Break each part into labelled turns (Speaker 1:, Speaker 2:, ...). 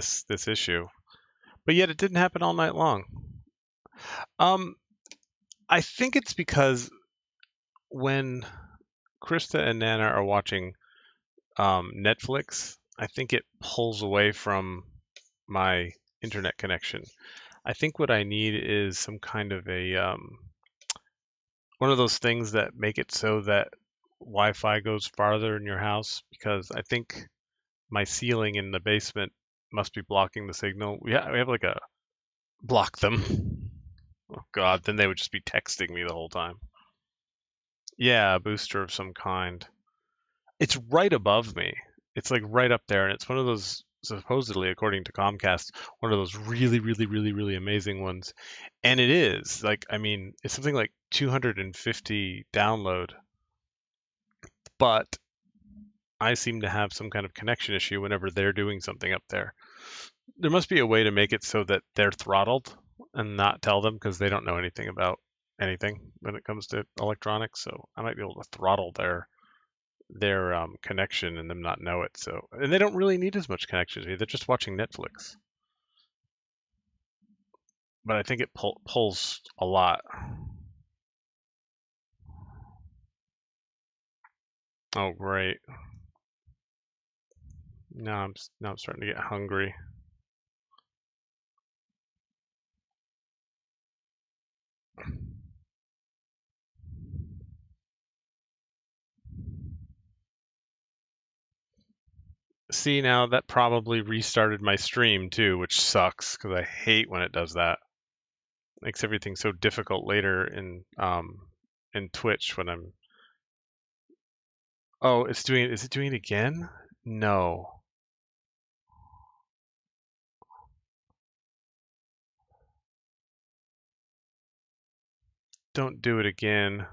Speaker 1: this this issue, but yet it didn't happen all night long. Um, I think it's because when Krista and Nana are watching um, Netflix, I think it pulls away from my internet connection. I think what I need is some kind of a um, one of those things that make it so that Wi-Fi goes farther in your house because I think my ceiling in the basement must be blocking the signal. We, we have like a block them. Oh God, then they would just be texting me the whole time. Yeah, a booster of some kind. It's right above me. It's like right up there, and it's one of those supposedly, according to Comcast, one of those really, really, really, really amazing ones. And it is like, I mean, it's something like 250 download, but I seem to have some kind of connection issue whenever they're doing something up there. There must be a way to make it so that they're throttled and not tell them because they don't know anything about anything when it comes to electronics. So I might be able to throttle their their um, connection and them not know it. So and they don't really need as much connection. They're just watching Netflix. But I think it pull, pulls a lot. Oh great. Now I'm now I'm starting to get hungry. See now that probably restarted my stream too, which sucks because I hate when it does that. Makes everything so difficult later in um in Twitch when I'm. Oh, it's doing. Is it doing it again? No. Don't do it again.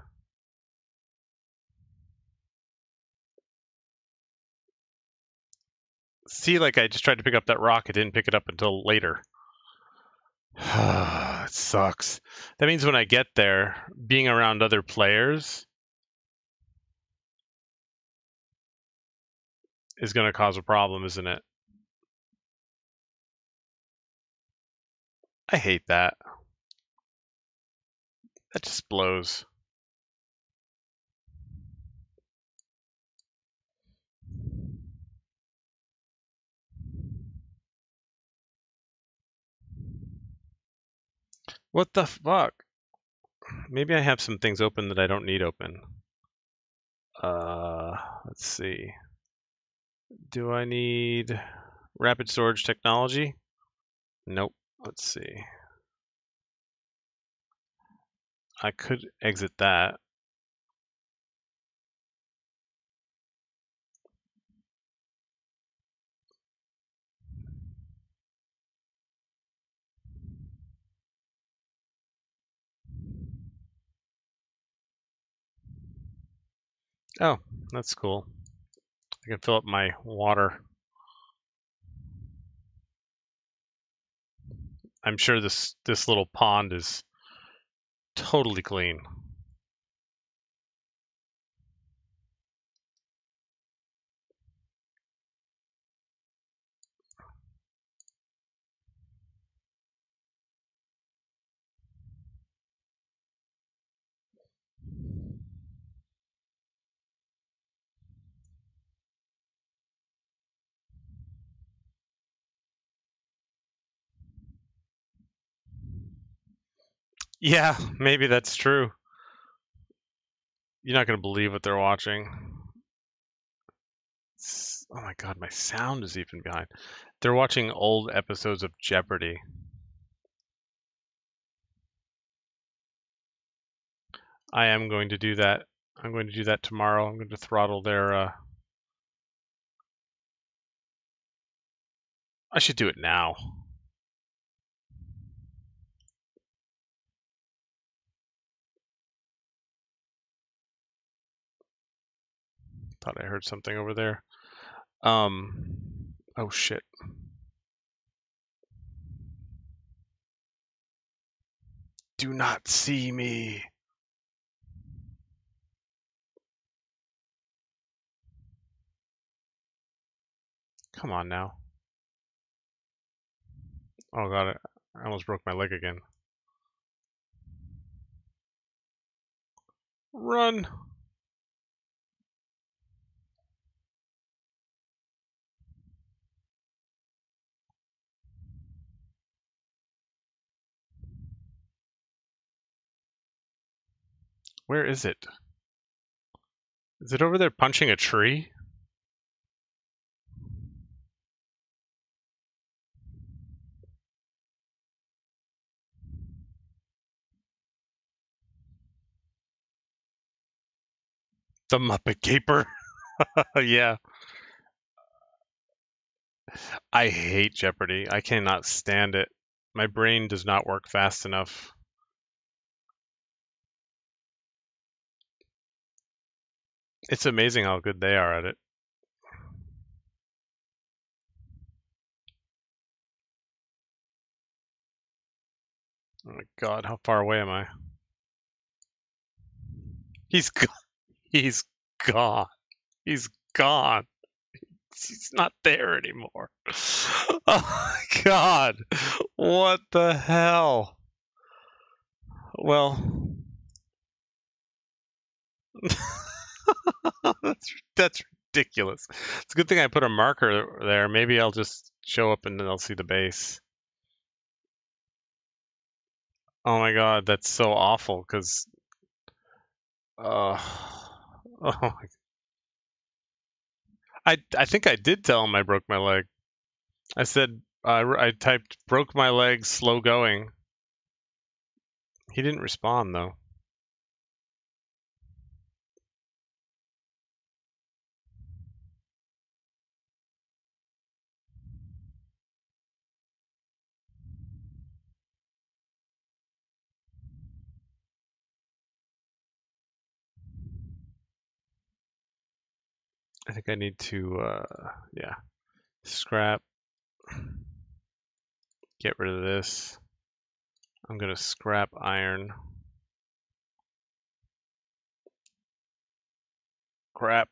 Speaker 1: See, like I just tried to pick up that rock, it didn't pick it up until later. it sucks. That means when I get there, being around other players is going to cause a problem, isn't it? I hate that. That just blows. What the fuck? Maybe I have some things open that I don't need open. Uh, let's see. Do I need rapid storage technology? Nope. Let's see. I could exit that. Oh, that's cool. I can fill up my water. I'm sure this this little pond is totally clean. Yeah, maybe that's true. You're not going to believe what they're watching. Oh my god, my sound is even behind. They're watching old episodes of Jeopardy. I am going to do that. I'm going to do that tomorrow. I'm going to throttle their. Uh... I should do it now. Thought I heard something over there. Um. Oh shit. Do not see me. Come on now. Oh god, I almost broke my leg again. Run! Where is it? Is it over there punching a tree? The Muppet Caper. yeah. I hate Jeopardy. I cannot stand it. My brain does not work fast enough. It's amazing how good they are at it. Oh my god, how far away am I? He's gone. He's gone. He's gone. He's not there anymore. Oh my god. What the hell? Well, that's that's ridiculous. It's a good thing I put a marker there. Maybe I'll just show up and then I'll see the base. Oh my god, that's so awful because uh, oh my I I think I did tell him I broke my leg. I said I I typed broke my leg slow going. He didn't respond though. I think I need to uh yeah. Scrap. Get rid of this. I'm gonna scrap iron. Crap.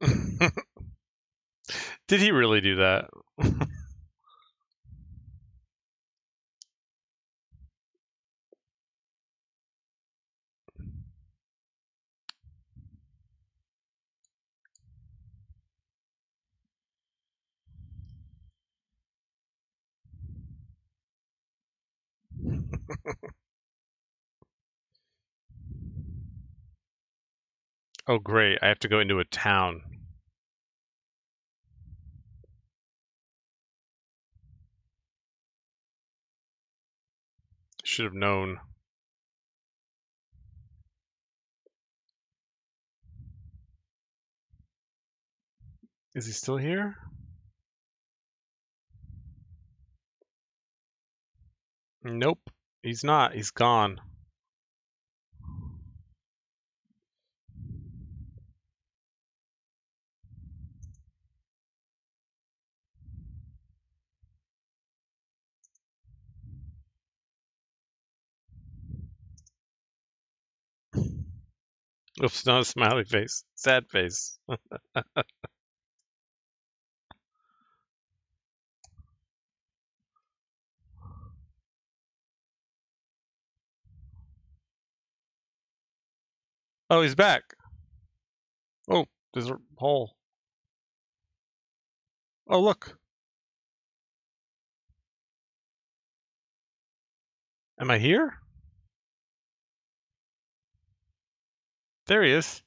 Speaker 1: Did he really do that? oh great, I have to go into a town. Should have known. Is he still here? Nope, he's not. He's gone. Oops, not a smiley face. Sad face. oh, he's back. Oh, there's a hole. Oh, look. Am I here? There he is.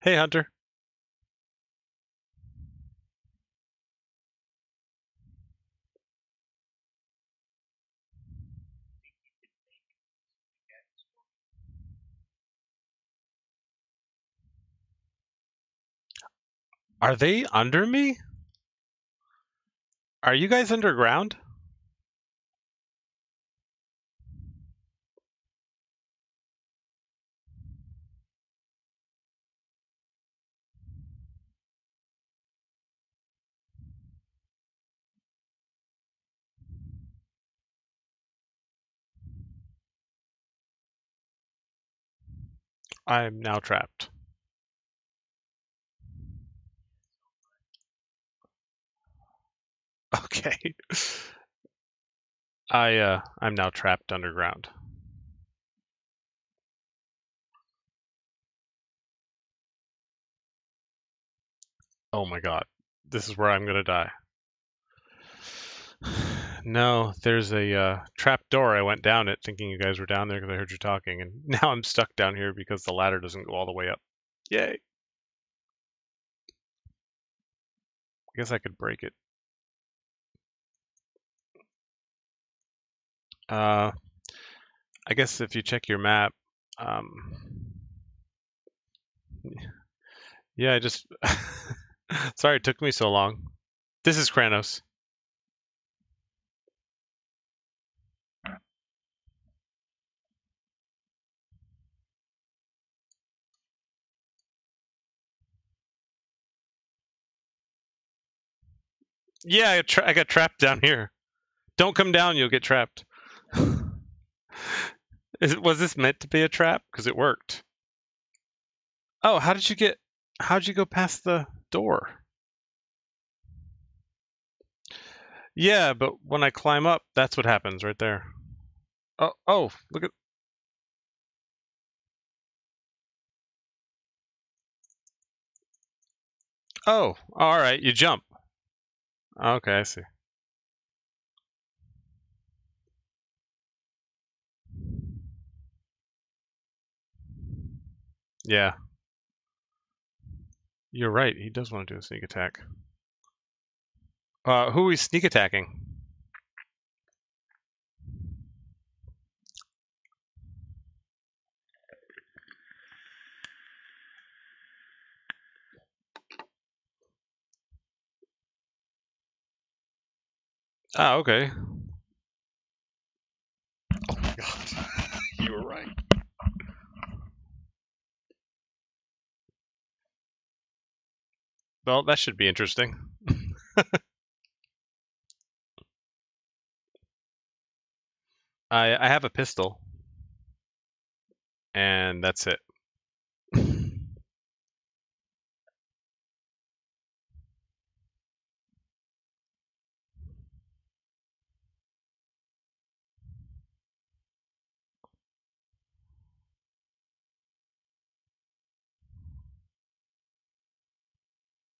Speaker 1: Hey, Hunter. Are they under me? Are you guys underground? I'm now trapped. Okay. I uh I'm now trapped underground. Oh my god. This is where I'm gonna die. No, there's a uh, trap door. I went down it thinking you guys were down there because I heard you talking, and now I'm stuck down here because the ladder doesn't go all the way up. Yay! I guess I could break it. Uh, I guess if you check your map, um, yeah, I just sorry it took me so long. This is Kranous. Yeah, I, tra- I got trapped down here. Don't come down, you'll get trapped. Is it, was this meant to be a trap? Because it worked. Oh, how did you get? How did you go past the door? Yeah, but when I climb up, that's what happens right there. Oh, oh, look at. Oh, all right, you jump. Okay, I see. Yeah. You're right, he does want to do a sneak attack. Uh, who is sneak attacking? Ah, okay. Oh my god. you were right. Well, that should be interesting. I I have a pistol. And that's it.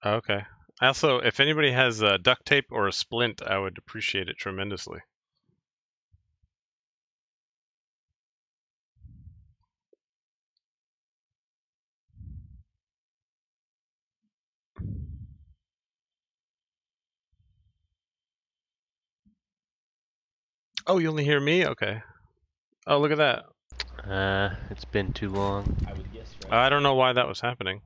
Speaker 1: Okay. Also, if anybody has uh, duct tape or a splint, I would appreciate it tremendously. Oh, you only hear me? Okay. Oh, look at that.
Speaker 2: Uh, it's been too long.
Speaker 3: I would guess, right?
Speaker 1: I don't know why that was happening.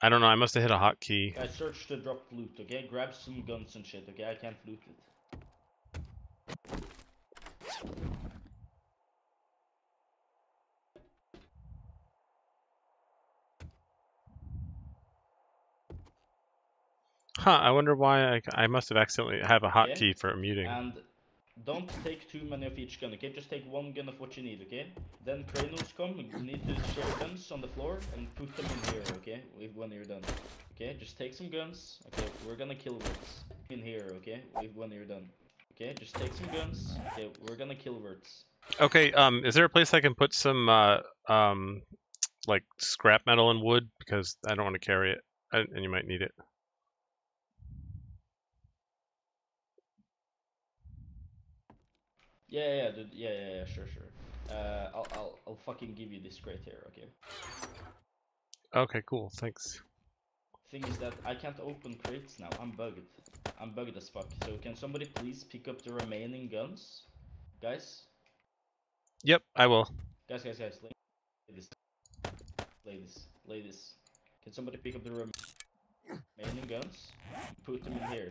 Speaker 1: I don't know. I must have hit a hotkey.
Speaker 3: I searched the drop loot, okay? Grab some guns and shit, okay? I can't loot it.
Speaker 1: Huh, I wonder why I, I must have accidentally have a hotkey for muting.
Speaker 3: And don't take too many of each gun, okay? Just take one gun of what you need, okay? Then Kranous come, you need to share guns on the floor and put them in here, okay? When you're done. Okay, just take some guns. Okay, we're gonna kill words. In here, okay? When you're done. Okay, just take some guns. Okay, we're gonna kill words.
Speaker 1: Okay, um, is there a place I can put some, uh, um, like scrap metal and wood? Because I don't want to carry it, and you might need it.
Speaker 3: Yeah, yeah, yeah, dude. Yeah, yeah, yeah, sure, sure. Uh, I'll, I'll, I'll fucking give you this crate here, okay?
Speaker 1: Okay, cool. Thanks.
Speaker 3: Thing is that I can't open crates now. I'm bugged. I'm bugged as fuck. So can somebody please pick up the remaining guns? Guys?
Speaker 1: Yep, I will.
Speaker 3: Guys, guys, guys. Lay this. Ladies. Ladies. Can somebody pick up the remaining guns? Put them in here.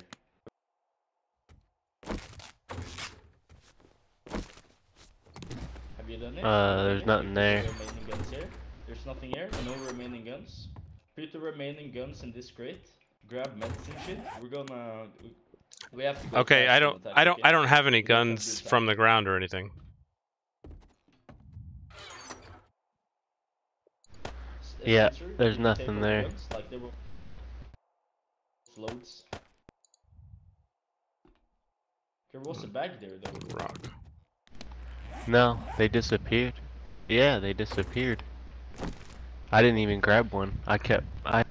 Speaker 3: Have you done it?
Speaker 2: Uh, there's
Speaker 3: Okay,
Speaker 2: nothing there.
Speaker 3: Remaining guns here. There's nothing here. No remaining guns. Put the remaining guns in this crate. Grab medicine shit. We're gonna. We have to. Go
Speaker 1: Okay, I don't, I don't,
Speaker 3: okay?
Speaker 1: I don't have any
Speaker 3: We have
Speaker 1: guns from the ground or anything.
Speaker 3: the
Speaker 2: Yeah,
Speaker 3: sensor,
Speaker 2: there's
Speaker 3: you can take
Speaker 2: nothing there.
Speaker 3: guns, Like there were loads. There was a bag there though.
Speaker 1: Rock.
Speaker 2: No, they disappeared. Yeah, they disappeared. I didn't even grab one. I kept I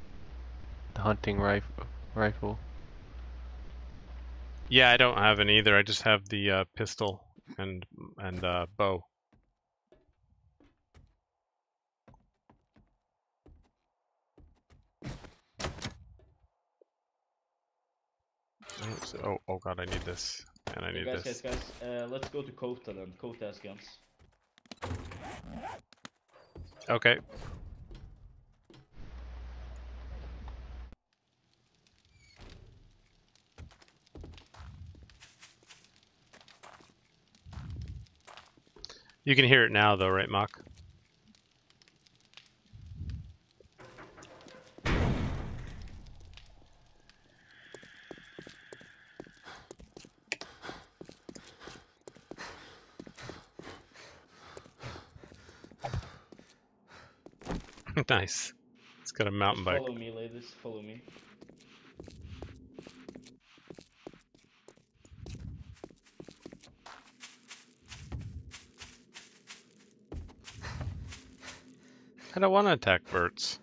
Speaker 2: the hunting rifle rifle.
Speaker 1: Yeah, I don't have an either. I just have the uh, pistol and and uh, bow. Oh, Oh, oh god, I need this, and I need
Speaker 3: guys,
Speaker 1: this.
Speaker 3: guys, guys, uh, let's go to Kota then. Kota has guns.
Speaker 1: Okay. You can hear it now, though, right, Mock? nice. It's got a mountain bike.
Speaker 3: Follow me, ladies. Follow me.
Speaker 1: I don't want to attack Verts.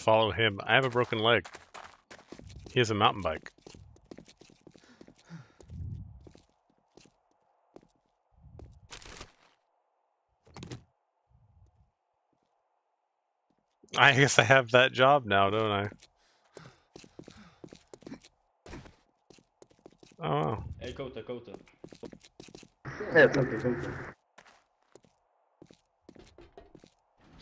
Speaker 1: Follow him. I have a broken leg. He has a mountain bike. I guess I have that job now, don't I? Oh,
Speaker 3: Hey, Kota, Kota.
Speaker 4: Yeah, it's okay, it's okay.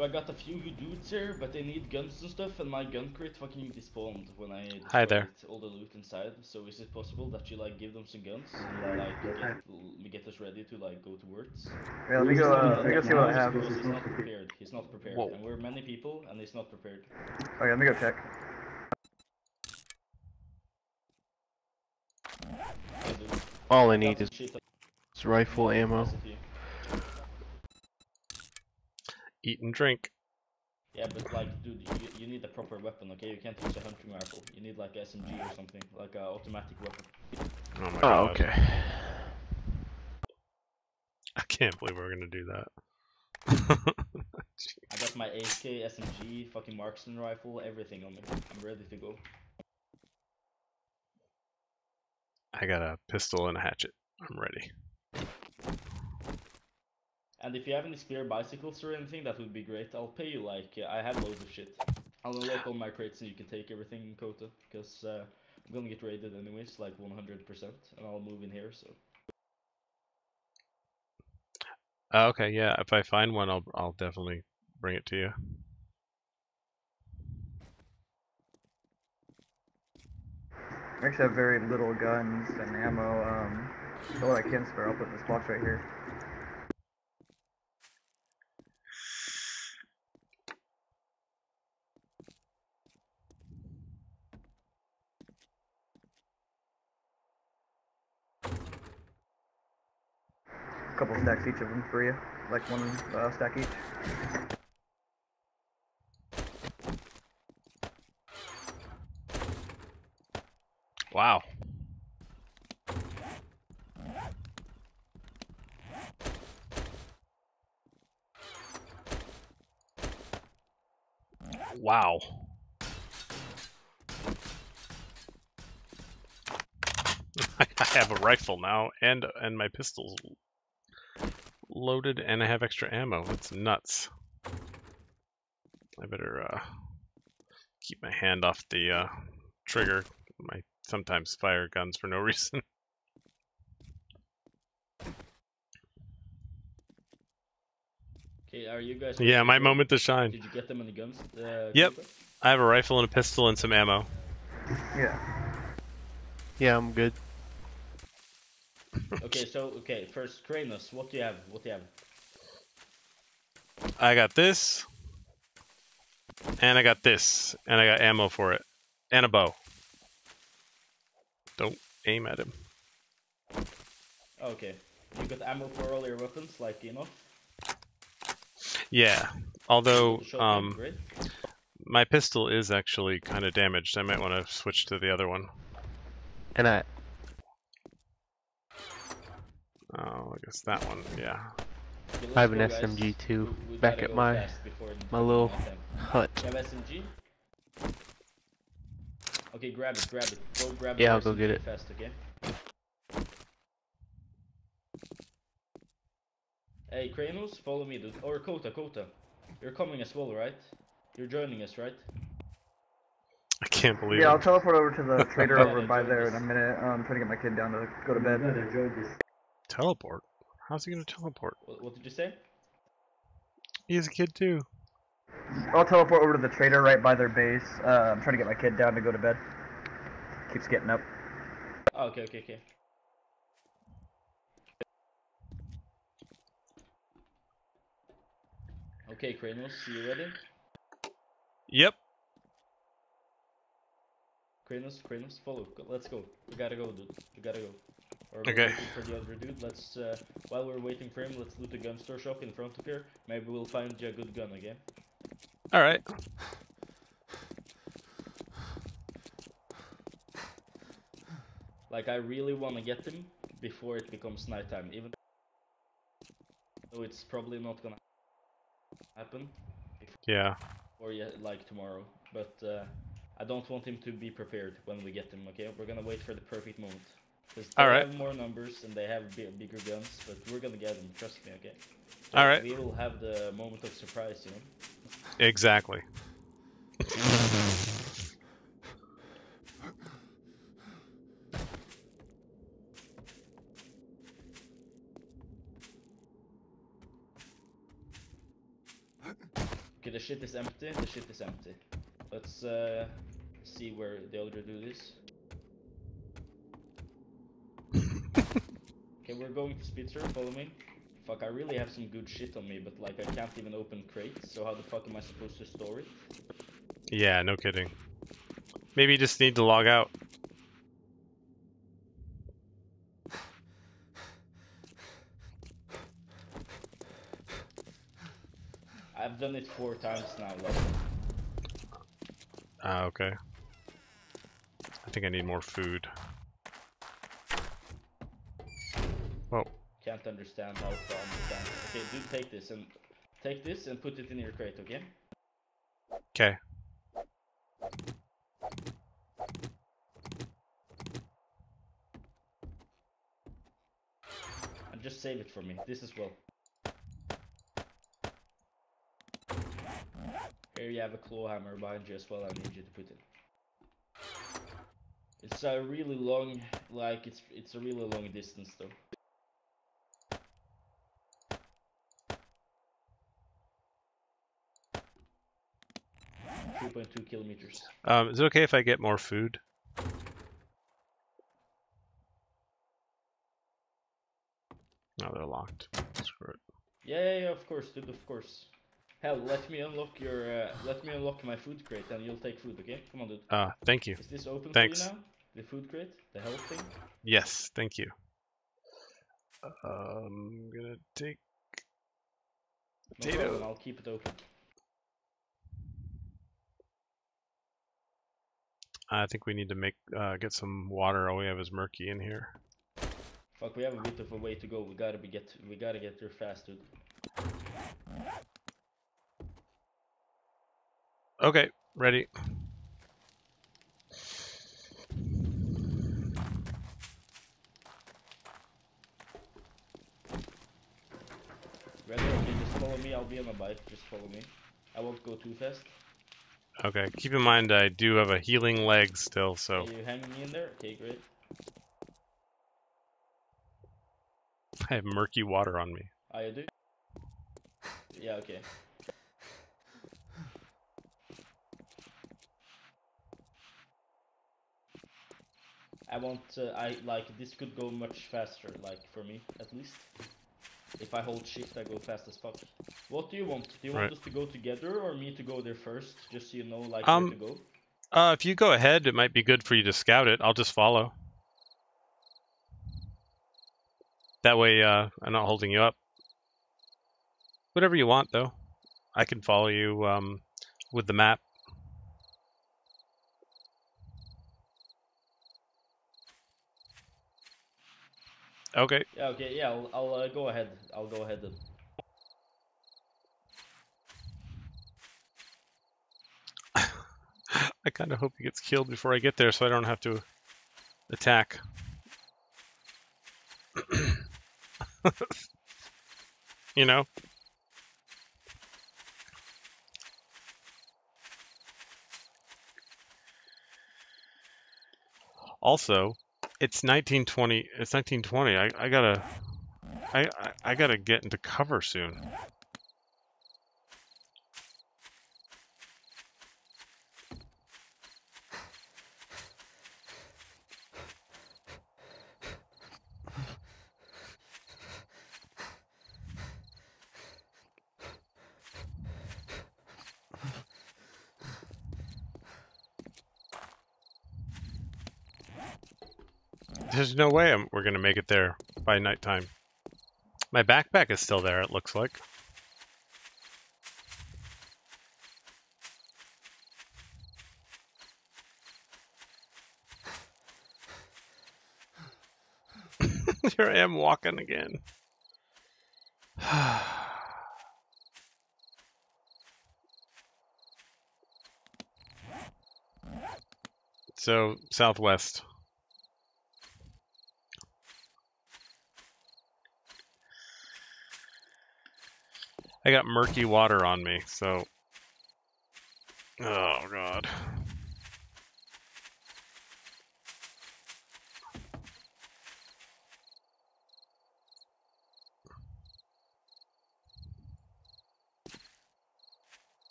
Speaker 3: So I got a few dudes here, but they need guns and stuff, and my gun crate fucking despawned when I
Speaker 1: Hi there.
Speaker 3: destroyed all the loot inside. So is it possible that you like give them some guns and like get, get us ready to like go towards?
Speaker 4: Yeah, let me go, uh, let me go see what I have.
Speaker 3: He's not prepared. He's not prepared,
Speaker 1: Whoa.
Speaker 3: and we're many people, and he's not prepared.
Speaker 4: Okay, let me go check.
Speaker 2: All I need is,
Speaker 3: shit that-
Speaker 2: is rifle ammo.
Speaker 3: Capacity.
Speaker 1: eat and drink.
Speaker 3: Yeah, but like, dude, you, you need a proper weapon, okay? You can't use a hunting rifle. You need like SMG or something, like a automatic weapon.
Speaker 1: Oh my
Speaker 2: Oh,
Speaker 1: god.
Speaker 2: okay.
Speaker 1: I can't believe we're gonna do that.
Speaker 3: I got my AK, SMG, fucking marksman rifle, everything on me. I'm ready to go.
Speaker 1: I got a pistol and a hatchet. I'm ready.
Speaker 3: And if you have any spare bicycles or anything, that would be great. I'll pay you like uh, I have loads of shit. I'll unlock all my crates and you can take everything in Kota, because uh, I'm gonna get raided anyways, like 100%, and I'll move in here. So
Speaker 1: Uh, okay, yeah. If I find one, I'll I'll definitely bring it to you.
Speaker 4: I actually have very little guns and ammo. Um, so what I can spare, I'll put this box right here. Couple stacks each of them for you, like one uh, stack each.
Speaker 1: Wow. Wow. I have a rifle now and and my pistols loaded and I have extra ammo. It's nuts. I better uh, keep my hand off the uh, trigger. I sometimes fire guns for no reason.
Speaker 3: okay, are you guys?
Speaker 1: yeah, my moment to shine.
Speaker 3: Did you get them any guns? Uh,
Speaker 1: Yep.
Speaker 3: Kota?
Speaker 1: I have a rifle and a pistol and some ammo.
Speaker 4: Yeah.
Speaker 2: Yeah, I'm good.
Speaker 3: Okay, so okay, first Kranous, what do you have? What do you have?
Speaker 1: I got this. And I got this. And I got ammo for it. And a bow. Don't aim at him.
Speaker 3: Okay. You got ammo for all your weapons, like you know?
Speaker 1: Yeah. Although, um,
Speaker 3: great.
Speaker 1: my pistol is actually kind of damaged. I might want to switch to the other one.
Speaker 2: And I
Speaker 1: Oh, I guess that one. Yeah.
Speaker 2: I have an
Speaker 3: guys.
Speaker 2: SMG too,
Speaker 3: We- we
Speaker 2: back at my-
Speaker 3: fast before the
Speaker 2: my little hut.
Speaker 3: You have SMG? Okay, grab it, grab it. Go grab the
Speaker 2: Yeah, I'll go get it.
Speaker 3: fast, okay? Hey, Kranous, follow me, dude. Or Kota, Kota. You're coming as well, right? You're joining us, right?
Speaker 1: I can't believe it.
Speaker 4: Yeah, I'll teleport over to the trader over by there in a minute. I'm trying to get my kid down to go to bed.
Speaker 1: Teleport? How's he going to teleport?
Speaker 3: What, what did you say?
Speaker 1: He has a kid too.
Speaker 4: I'll teleport over to the trader right by their base. Uh, I'm trying to get my kid down to go to bed. Keeps getting up.
Speaker 3: Oh, okay, okay, okay. Okay, Kranous, you ready?
Speaker 1: Yep.
Speaker 3: Kranous, Kranous, follow. Let's go. We gotta go, dude. We gotta go. Or
Speaker 1: Okay.
Speaker 3: waiting for the other dude. Let's, uh, while we're waiting for him, let's loot the gun store shop in front of here. Maybe we'll find you a good gun again.
Speaker 1: All right.
Speaker 3: Like, I really want to get him before it becomes nighttime, even though it's probably not gonna happen,
Speaker 1: Yeah.
Speaker 3: or yet, like tomorrow. But uh, I don't want him to be prepared when we get him. Okay, we're gonna wait for the perfect moment. Because they
Speaker 1: Alright.
Speaker 3: have more numbers and they have bigger guns, but we're gonna get them. Trust me. Okay.
Speaker 1: All right.
Speaker 3: We will have the moment of surprise, you know.
Speaker 1: Exactly.
Speaker 3: Okay, the shit is empty. The shit is empty. Let's uh, see where the other dude is. Okay, we're going to Spitzer. Follow me. Fuck, I really have some good shit on me, but like I can't even open crates. So how the fuck am I supposed to store it?
Speaker 1: Yeah, no kidding. Maybe you just need to log out.
Speaker 3: I've done it four times now. Like,
Speaker 1: Ah, okay. I think I need more food.
Speaker 3: Can't understand how to understand. Okay, dude, take this and take this and put it in your crate, okay?
Speaker 1: Okay.
Speaker 3: And just save it for me. This as well. Here you have a claw hammer behind you as well. I need you to put it. It's a really long, like it's it's a really long distance though. Two point two kilometers.
Speaker 1: Um, is it okay if I get more food? No, they're locked. Screw it.
Speaker 3: Yeah, yeah, yeah, of course, dude, of course. Hell, let me unlock your, uh, let me unlock my food crate, and you'll take food, okay? Come on, dude.
Speaker 1: Uh, thank you.
Speaker 3: Is this open
Speaker 1: Thanks.
Speaker 3: for you now? The food crate, the health thing.
Speaker 1: Yes, thank you. Um, I'm gonna take.
Speaker 3: No
Speaker 1: Potato.
Speaker 3: problem, I'll keep it open.
Speaker 1: I think we need to make uh, get some water. All we have is murky in here.
Speaker 3: Fuck, we have a bit of a way to go. We gotta be get, we gotta get there fast, dude.
Speaker 1: Okay, ready.
Speaker 3: Ready? Okay, just follow me. I'll be on my bike. Just follow me. I won't go too fast.
Speaker 1: Okay, keep in mind I do have a healing leg still, so
Speaker 3: Are you hanging in there? Okay, great.
Speaker 1: I have murky water on me.
Speaker 3: Ah, you do? Yeah, okay. I want, uh, I, like, this could go much faster, like, for me, at least. If I hold shift, I go fast as fuck. What do you want? Do you want
Speaker 1: Right.
Speaker 3: us to go together or me to go there first, just so you know, like
Speaker 1: Um,
Speaker 3: where to go?
Speaker 1: Uh, if you go ahead, it might be good for you to scout it. I'll just follow. That way, uh, I'm not holding you up. Whatever you want, though. I can follow you um, with the map. Okay.
Speaker 3: Yeah, okay, yeah, I'll, I'll uh, go ahead. I'll go ahead. Then.
Speaker 1: I kind of hope he gets killed before I get there so I don't have to attack. you know? Also, it's 1920. It's 1920. I, I gotta, I, I, I gotta get into cover soon. There's no way I'm, we're gonna make it there by nighttime. My backpack is still there. It looks like. Here I am walking again. so southwest. I got murky water on me, so. Oh god.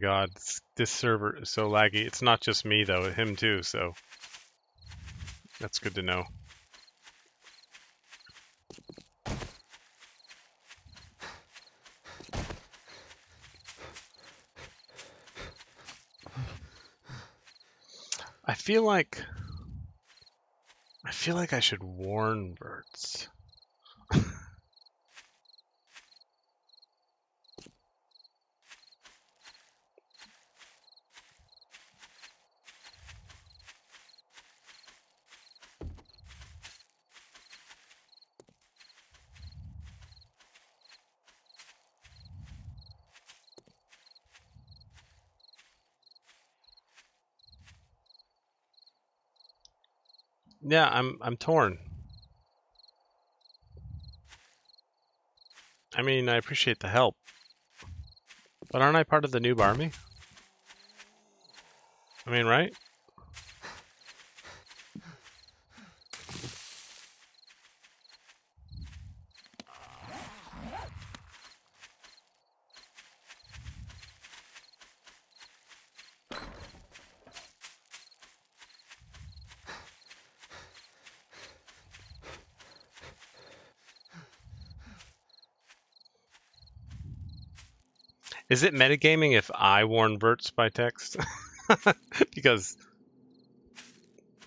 Speaker 1: God, this, server is so laggy. It's not just me though, him too, so that's good to know. I feel like I feel like I should warn Verts. Yeah, I'm I'm torn. I mean, I appreciate the help. But aren't I part of the noob army? I mean, right? Is it metagaming if I warn Verts by text? because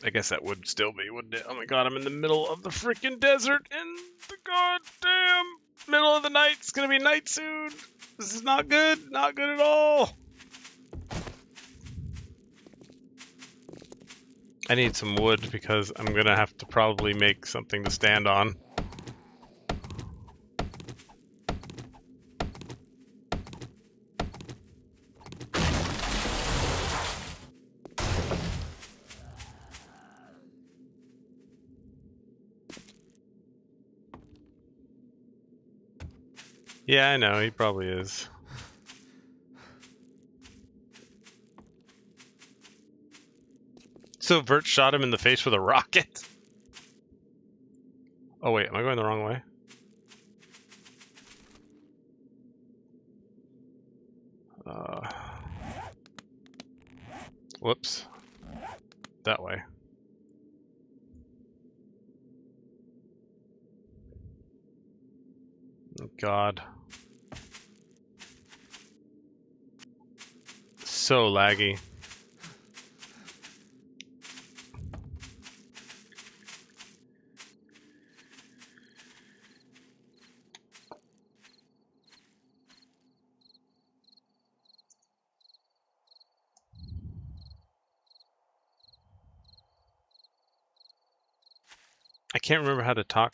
Speaker 1: I guess that would still be, wouldn't it? Oh my god, I'm in the middle of the freaking desert in the goddamn middle of the night. It's gonna be night soon. This is not good. Not good at all. I need some wood because I'm gonna have to probably make something to stand on. Yeah, I know, he probably is. So Vert shot him in the face with a rocket. Oh wait, am I going the wrong way? Uh, Whoops. That way. God. So laggy. I can't remember how to talk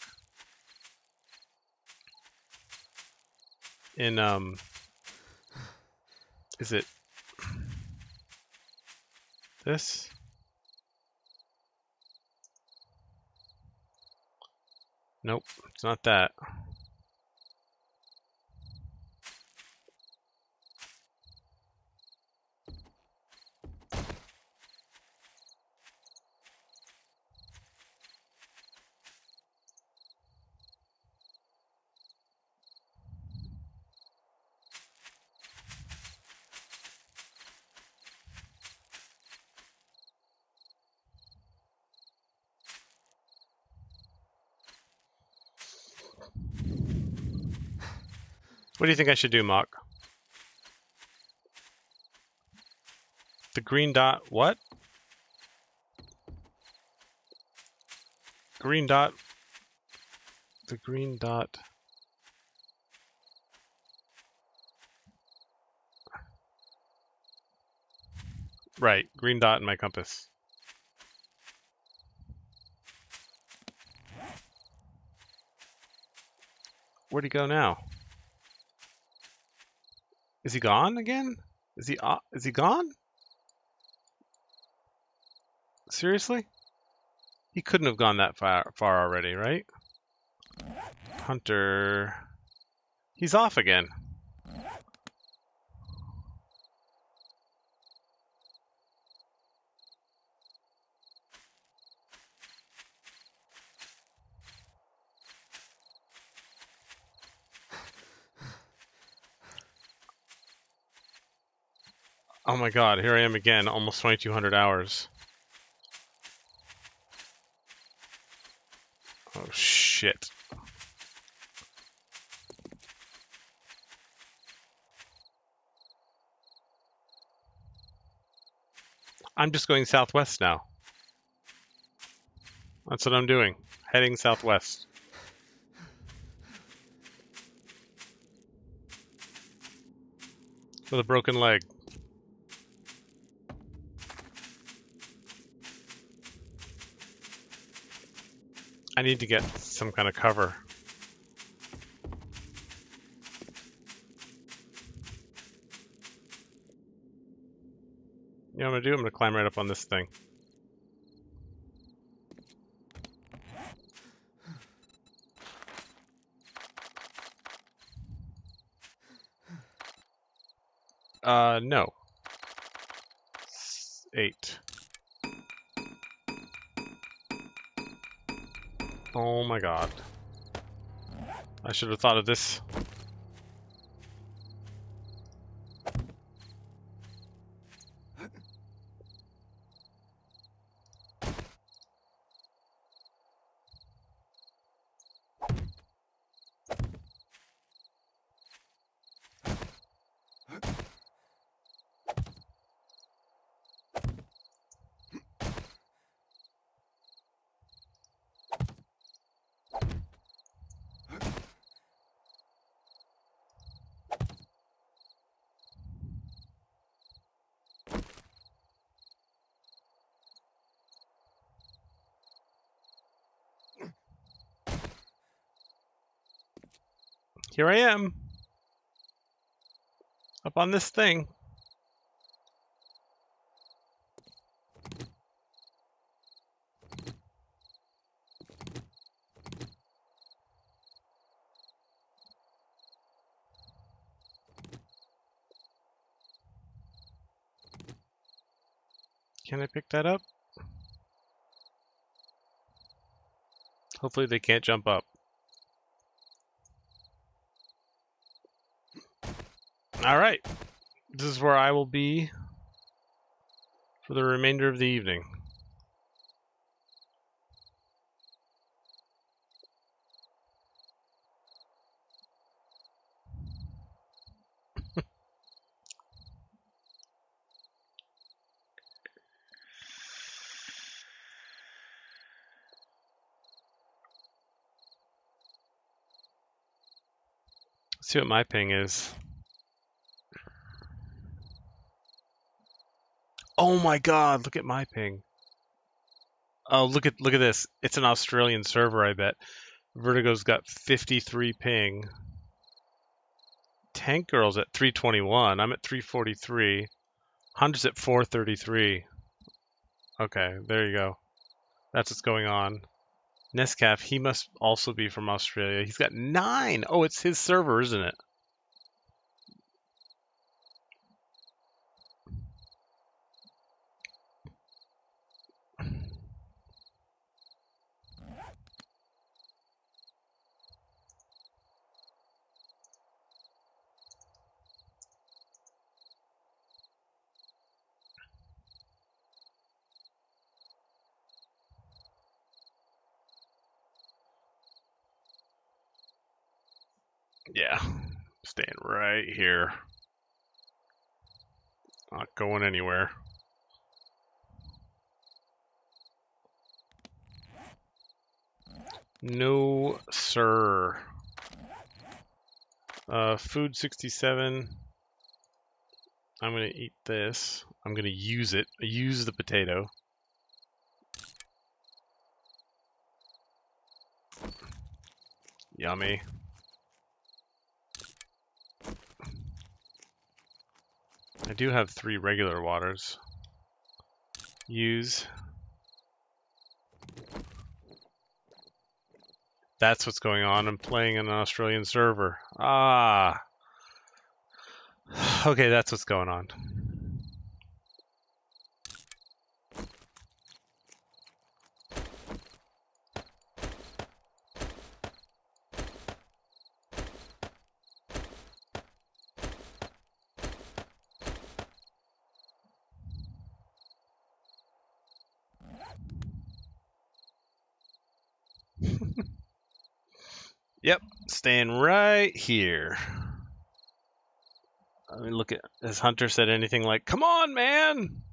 Speaker 1: in um is it this. Nope it's not that What do you think I should do, Mock? The green dot, what? Green dot. The green dot. Right, green dot in my compass. Where'd he go now? Is he gone again? Is he uh, is he gone? Seriously? He couldn't have gone that far far already, right? Hunter. He's off again. Oh my god, here I am again, almost 2200 hours. Oh shit. I'm just going southwest now. That's what I'm doing. Heading southwest. With a broken leg. I need to get some kind of cover. You know what I'm gonna do? I'm gonna climb right up on this thing. Uh, no. Eight. Oh my god. I should have thought of this. I am. Up on this thing. Can I pick that up? Hopefully they can't jump up. All right. This is where I will be for the remainder of the evening. see what my ping is. Oh my god, look at my ping. Oh, look at look at this. It's an Australian server, I bet. Vertiigo's got 53 ping. Tankgirl's at 321. I'm at 343. Hunter's at 433. Okay, there you go. That's what's going on. Nescafe, he must also be from Australia. He's got nine. Oh, it's his server, isn't it? Yeah, staying right here. Not going anywhere. No, sir. Uh, food 67. I'm going to eat this. I'm going to use it. Use the potato. Yummy. I do have three regular waters. Use. That's what's going on. I'm playing an Australian server. Ah. Okay, that's what's going on. Staying right here. I mean, look at has Hunter said anything like, "Come on, man"?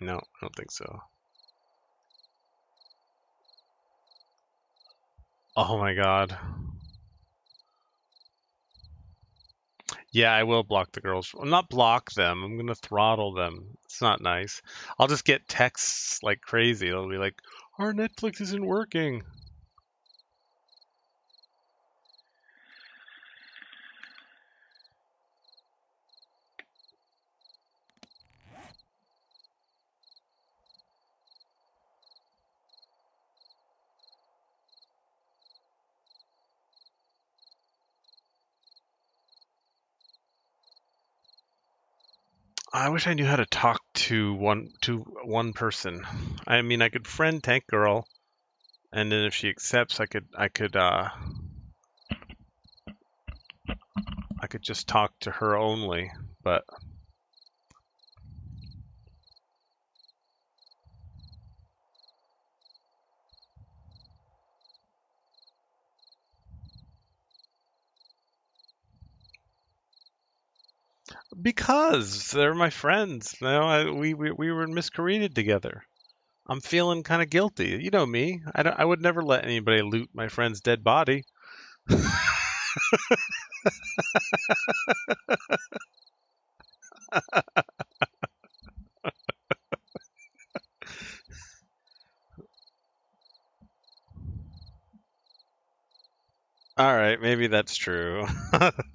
Speaker 1: No, I don't think so. Oh my god. Yeah, I will block the girls. Well, not block them. I'm gonna throttle them. It's not nice. I'll just get texts like crazy. It'll be like, "Our Netflix isn't working." I wish I knew how to talk to one to one person. I mean, I could friend Tankgirl, and then if she accepts, I could I could uh I could just talk to her only. But Because they're my friends. You know, I, we, we we were miscreated together. I'm feeling kind of guilty. You know me. I don't, I would never let anybody loot my friend's dead body. All right, maybe that's true.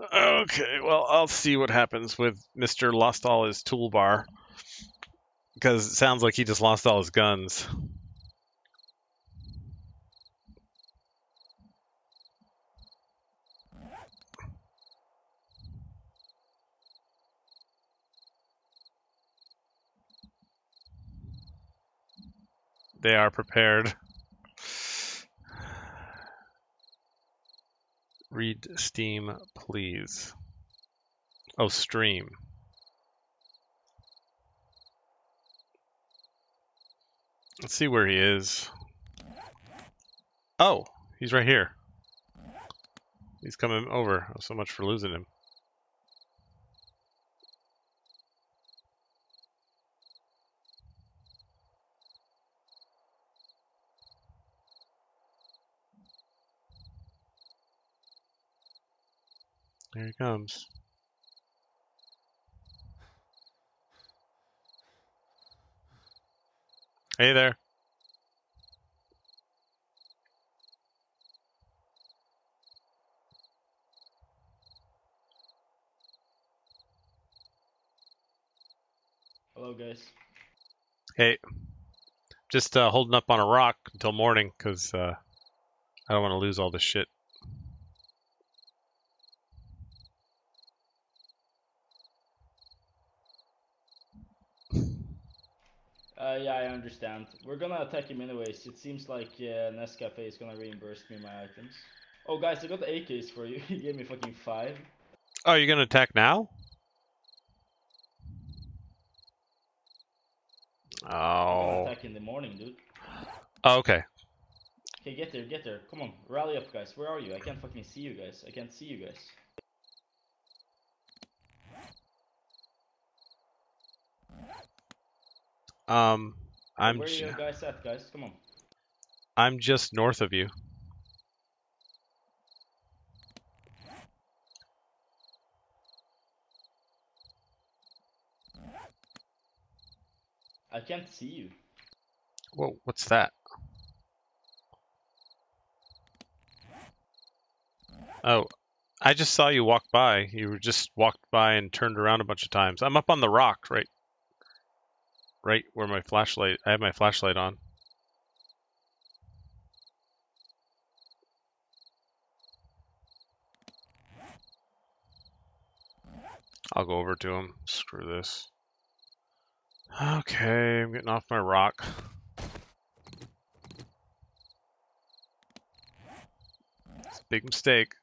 Speaker 1: Okay, well, I'll see what happens with Mr. Lost All His Toolbar. Because it sounds like he just lost all his guns. They are prepared. Read Steam, please. Oh, stream. Let's see where he is. Oh, he's right here. He's coming over. Oh, so much for losing him. There he comes. Hey there.
Speaker 3: Hello, guys.
Speaker 1: Hey. Just uh, holding up on a rock until morning because uh, I don't want to lose all this shit.
Speaker 3: Uh, yeah, Understand. We're gonna attack him anyways. It seems like uh, Nescafe is gonna reimburse me my items. Oh, guys, I got the AKs for you. he gave me fucking five.
Speaker 1: Oh, you're gonna attack now?
Speaker 3: I'm gonna
Speaker 1: Oh.
Speaker 3: attack in the morning, dude.
Speaker 1: oh. Okay.
Speaker 3: Okay, get there, get there. Come on, rally up, guys. Where are you? I can't fucking see you guys. I can't see you guys.
Speaker 1: Um, I'm
Speaker 3: Where are you guys at, guys? Come on.
Speaker 1: I'm just north of you.
Speaker 3: I can't see you.
Speaker 1: Whoa, what's that? Oh, I just saw you walk by. You just walked by and turned around a bunch of times. I'm up on the rock, right, right where my flashlight. I have my flashlight on. I'll go over to him. Screw this. Okay, I'm getting off my rock. It's a big mistake.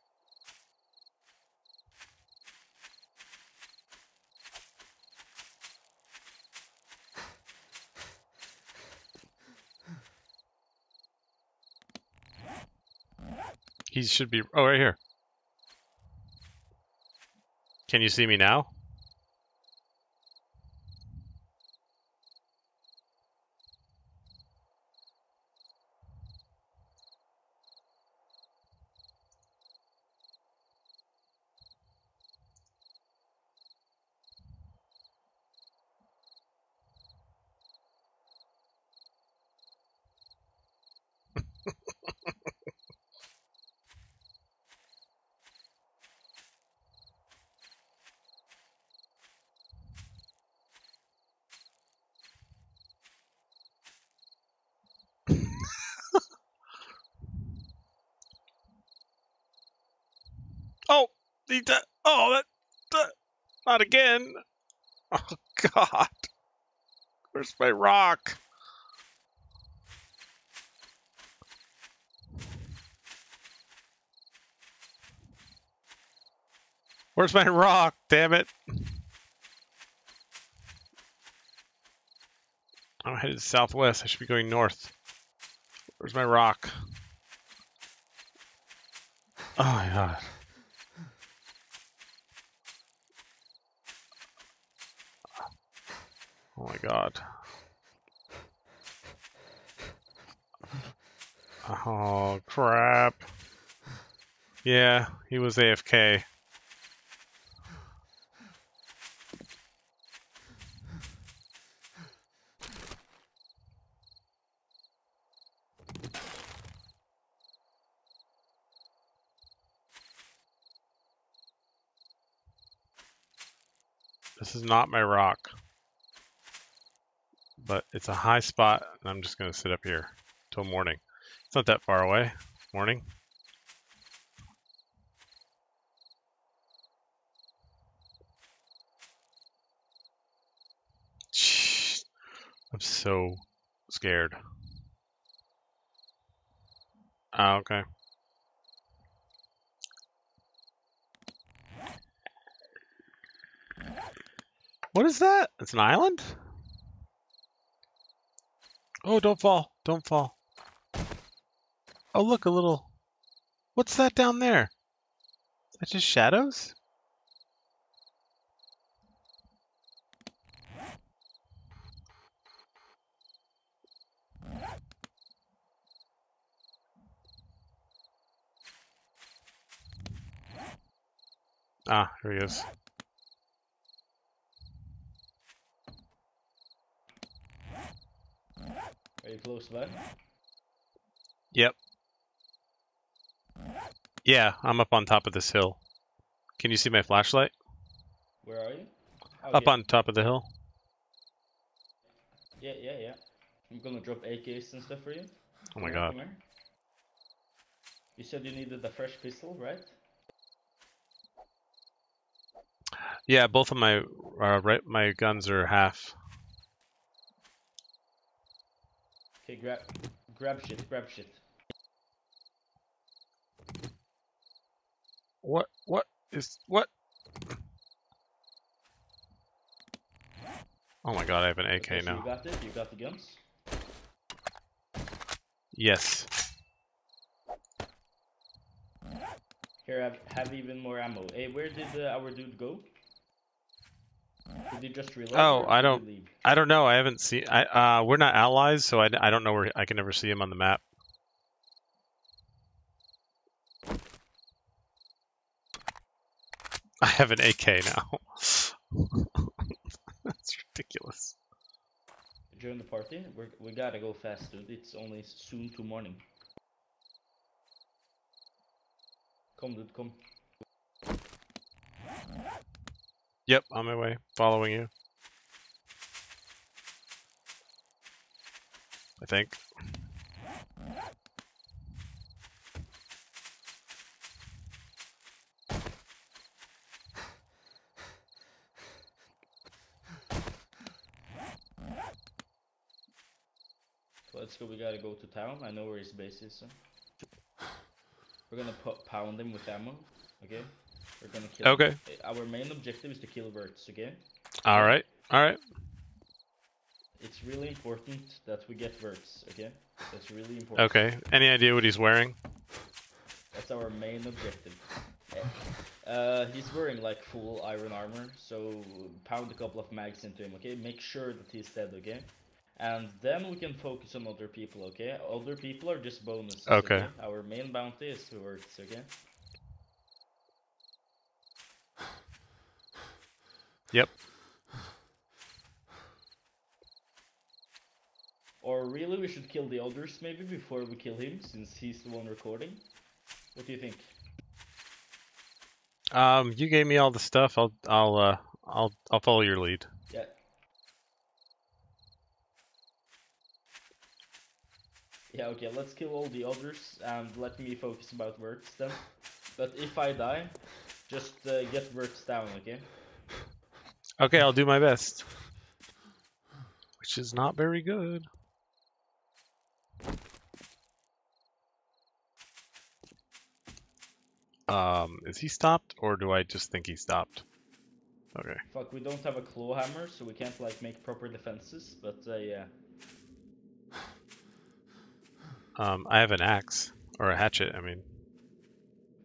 Speaker 1: He should be. Oh, right here. Can you see me now? Oh, he di- oh, that, that, not again. Oh God, where's my rock? Where's my rock? Damn it! I'm headed southwest. I should be going north. Where's my rock? Oh my God. Oh my god. Oh crap. Yeah, he was AFK. This is not my rock but it's a high spot, and I'm just going to sit up here till morning. It's not that far away. Morning. I'm so scared. Ah, okay. What is that? It's an island? Oh, don't fall. Don't fall. Oh, look, a little. What's that down there? Is that just shadows? Ah, here he is.
Speaker 3: Are you close by?
Speaker 1: Yep. Yeah, I'm up on top of this hill. Can you see my flashlight?
Speaker 3: Where are you?
Speaker 1: Up
Speaker 3: Okay.
Speaker 1: on top of the hill.
Speaker 3: Yeah, yeah, yeah. I'm gonna drop AKs and stuff for you.
Speaker 1: Oh my
Speaker 3: Come
Speaker 1: god.
Speaker 3: You said you needed the fresh pistol, right?
Speaker 1: Yeah, both of my uh, right my guns are half.
Speaker 3: Okay, grab, grab shit, grab shit.
Speaker 1: What what is what? Oh my god, I have an AK
Speaker 3: Okay, so
Speaker 1: now.
Speaker 3: you got it. You got the guns.
Speaker 1: Yes.
Speaker 3: Here, have have even more ammo. Hey, where did uh, our dude go? Did he just reload?
Speaker 1: Oh, I don't- I don't know. I haven't seen. I uh, we're not allies, so I, I don't know where I can never see him on the map. I have an AK now. That's ridiculous.
Speaker 3: Join the party. We're, we gotta go fast, dude. It's only soon to morning. Come, dude, come.
Speaker 1: Yep, on my way, following you. I think.
Speaker 3: Let's go. We gotta go to town. I know where his base is. So. We're gonna pound him with ammo. Okay. We're gonna kill.
Speaker 1: Okay.
Speaker 3: Uh, Our main objective is to kill Verts. Okay.
Speaker 1: All right, all right.
Speaker 3: It's really important that we get Verts. Okay. That's really important.
Speaker 1: Okay. Any idea what he's wearing?
Speaker 3: That's our main objective. Uh, he's wearing like full iron armor, so pound a couple of mags into him, okay? Make sure that he's dead, okay? And then we can focus on other people, okay? Other people are just bonuses.
Speaker 1: Okay.
Speaker 3: Our main bounty is Verts, okay?
Speaker 1: Yep.
Speaker 3: Or really, we should kill the others maybe before we kill him, since he's the one recording. What do you think?
Speaker 1: Um, you gave me all the stuff. I'll, I'll, uh, I'll, I'll follow your lead.
Speaker 3: Yeah. Okay, let's kill all the others and let me focus about Verts then. But if I die, just uh, get Verts down, okay?
Speaker 1: Okay, I'll do my best. Which is not very good. Um, is he stopped or do I just think he stopped? Okay.
Speaker 3: Fuck, we don't have a claw hammer, so we can't like make proper defenses, but uh, yeah.
Speaker 1: Um, I have an axe or a hatchet. I mean,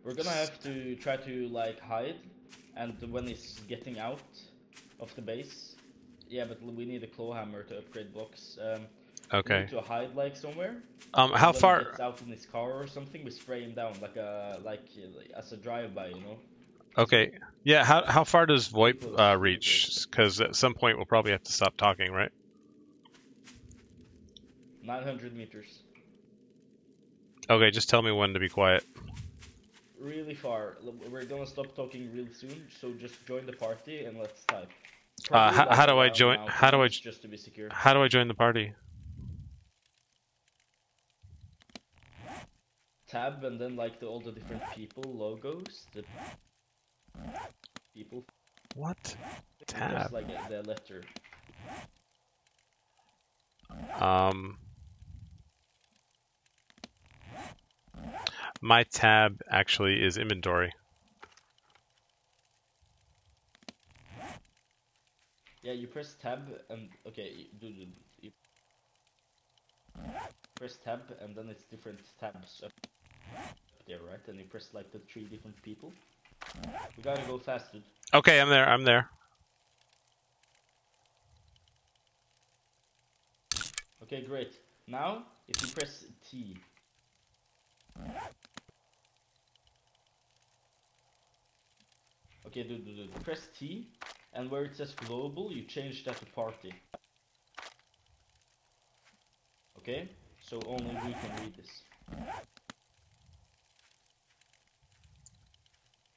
Speaker 3: We're gonna have to try to like hide, and when he's getting out of the base, yeah, but we need a claw hammer to upgrade blocks. Um,
Speaker 1: okay.
Speaker 3: to hide like somewhere.
Speaker 1: Um, how
Speaker 3: when
Speaker 1: far?
Speaker 3: gets out in his car or something, we spray him down like a like uh, as a drive-by, you know.
Speaker 1: Okay. Yeah. How how far does VoIP uh, reach? Because at some point we'll probably have to stop talking, right?
Speaker 3: 900 meters.
Speaker 1: Okay. Just tell me when to be quiet.
Speaker 3: Really far. We're gonna stop talking real soon, so just join the party and let's type.
Speaker 1: Uh, how- how do I join- how do I
Speaker 3: just- to be secure.
Speaker 1: How do I join the party?
Speaker 3: Tab and then like the all the different people logos. The people.
Speaker 1: What? Tab.
Speaker 3: Just like uh, the letter.
Speaker 1: Um, my tab actually is inventory.
Speaker 3: Yeah, you press tab and okay, you the. You, press tab, and then it's different tabs up there, right? And you press like the three different people. We gotta go fast, dude.
Speaker 1: Okay, I'm there. I'm there.
Speaker 3: Okay, great. Now, if you press T. Okay, do, dude, dude. Press T, and where it says global, you change that to party. Okay? So only we can read this.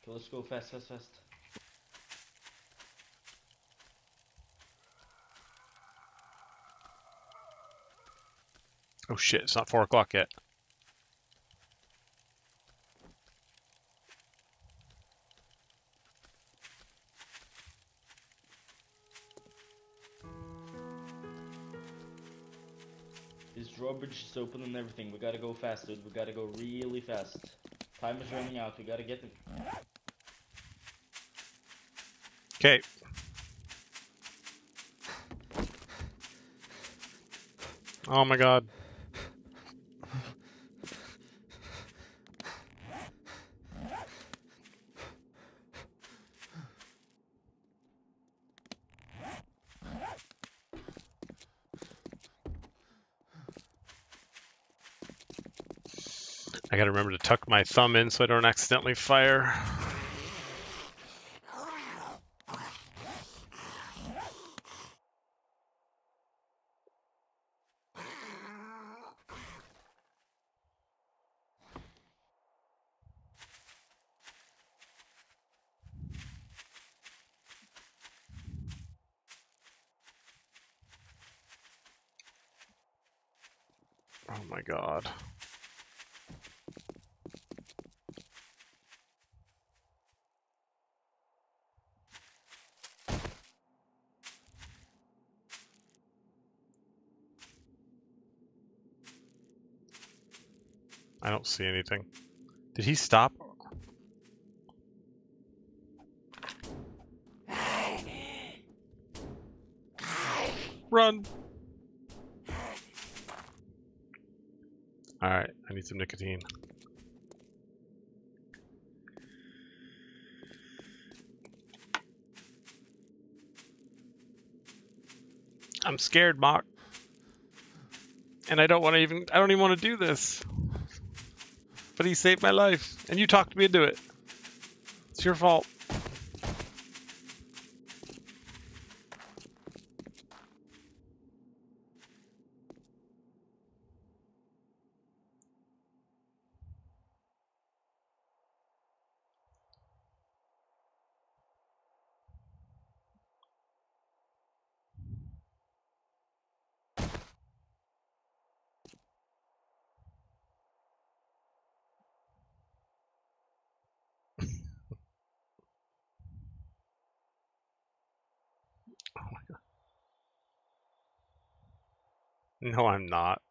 Speaker 3: Okay, let's go fast, fast, fast.
Speaker 1: Oh shit! It's not four o'clock yet.
Speaker 3: This drawbridge is open and everything. We gotta go fast, dude. We gotta go really fast. Time is running out. We gotta get it.
Speaker 1: Okay. Oh my god. I gotta remember to tuck my thumb in so I don't accidentally fire. Oh my god. See anything. Did he stop? Run! Alright, I need some nicotine. I'm scared, Mock. And I don't want to even, I don't even want to do this. But he saved my life, and you talked me into it. It's your fault. No, I'm not.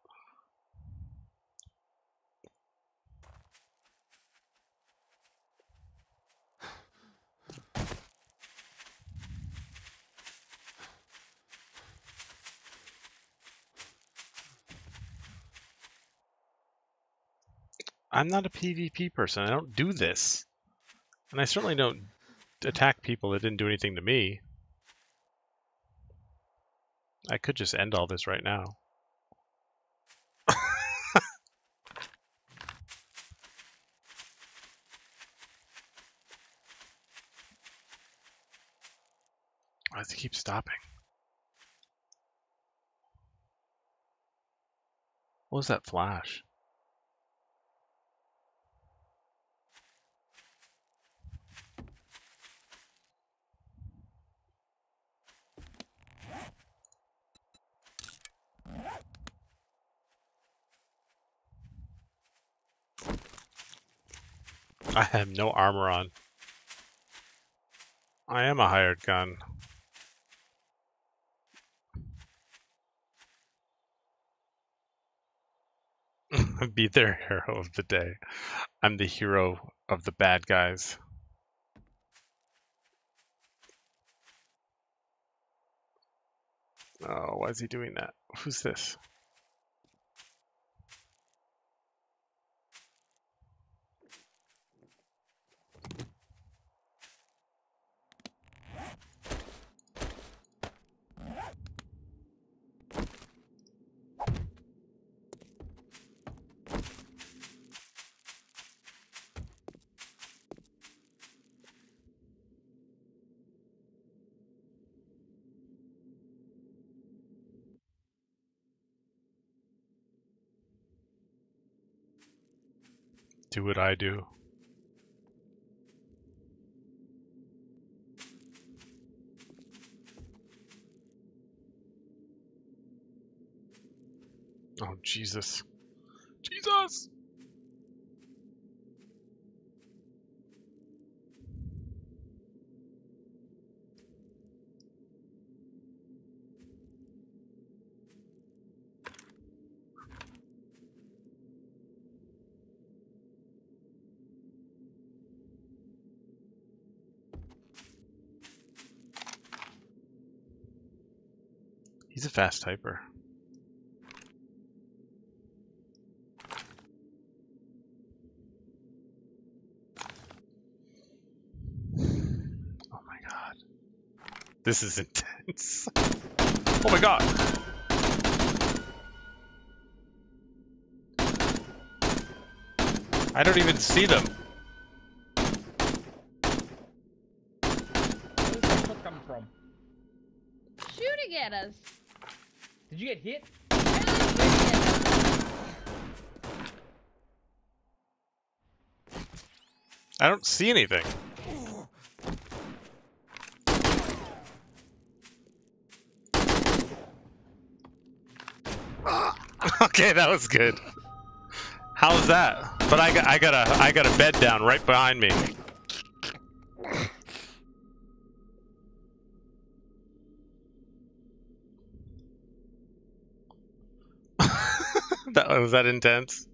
Speaker 1: I'm not a PvP person. I don't do this. And I certainly don't attack people that didn't do anything to me. I could just end all this right now. Does keep stopping? What was that flash? I have no armor on. I am a hired gun. Be their hero of the day. I'm the hero of the bad guys. Oh, why is he doing that? Who's this? What I do. Oh, Jesus. Jesus! Fast typer. Oh my god. This is intense. Oh my god. I don't even see them.
Speaker 5: Where's that shot coming from?
Speaker 6: Shooting at us.
Speaker 5: Did you get hit?
Speaker 1: I don't see anything. okay, that was good. How's that? But I got I got a I got a bed down right behind me. was that intense.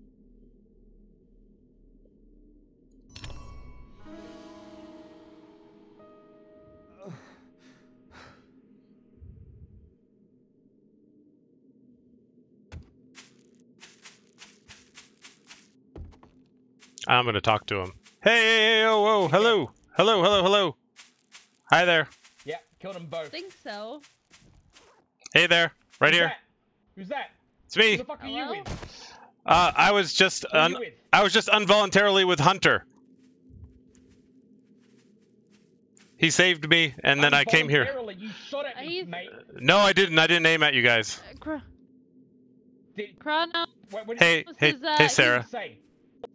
Speaker 1: I'm gonna talk to him. Hey, hey, hey, oh, whoa, hello, hello, hello, hello. Hi there.
Speaker 5: Yeah, killed them both.
Speaker 6: think so.
Speaker 1: Hey there, right
Speaker 5: Who's
Speaker 1: here.
Speaker 5: That? Who's that?
Speaker 1: It's
Speaker 5: Who
Speaker 1: me.
Speaker 5: the fuck are you with?
Speaker 1: Uh, I was just un- I was just involuntarily with Hunter. He saved me, and then I came here.
Speaker 5: You shot at me,
Speaker 6: he's-
Speaker 5: mate.
Speaker 1: No, I didn't. I didn't aim at you guys.
Speaker 6: Uh, Chro-
Speaker 5: Did,
Speaker 6: Chrono
Speaker 5: what, what
Speaker 1: Hey, hey,
Speaker 6: is, uh,
Speaker 1: hey, Sarah.
Speaker 5: did you say?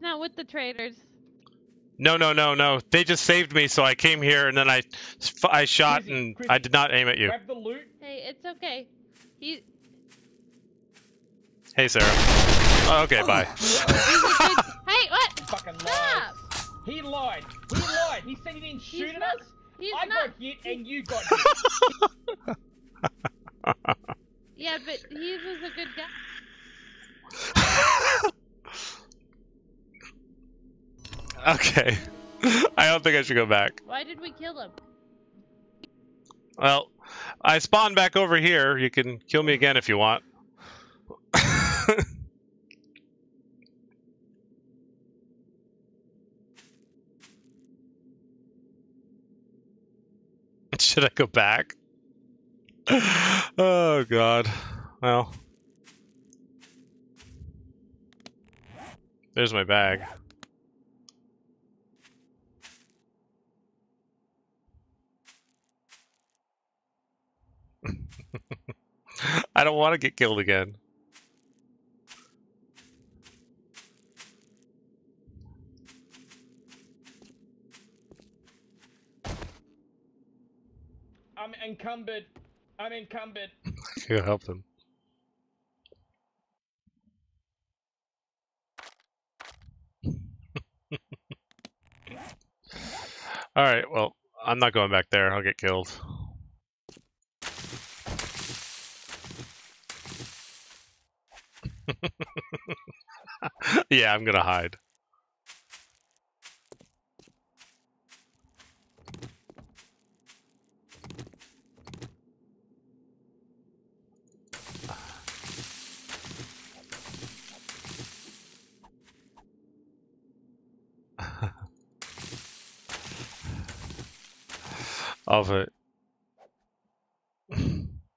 Speaker 6: not with the traders.
Speaker 1: No, no, no, no. They just saved me, so I came here, and then I, I shot,
Speaker 5: Chrissy,
Speaker 1: and
Speaker 5: Chrissy.
Speaker 1: I did not aim at you.
Speaker 5: Grab the loot.
Speaker 6: Hey, it's okay. He
Speaker 1: Hey, Sarah. Oh, okay, bye.
Speaker 6: he's a good. hey, what?
Speaker 5: Fucking lies.
Speaker 6: Stop!
Speaker 5: He lied. He lied. He said he didn't
Speaker 6: He's
Speaker 5: shoot at
Speaker 6: not-
Speaker 5: us.
Speaker 6: He's
Speaker 5: I
Speaker 6: not.
Speaker 5: got hit and you got hit.
Speaker 6: Yeah, but he was a good guy.
Speaker 1: okay. I don't think I should go back.
Speaker 6: Why did we kill him?
Speaker 1: Well, I spawned back over here. You can kill me again if you want. Should I go back? Oh god. Well. There's my bag. I don't want to get killed again.
Speaker 5: I'm encumbered. I'm encumbered.
Speaker 1: Can help them. Alright, well, I'm not going back there. I'll get killed. yeah, I'm gonna hide. Of it.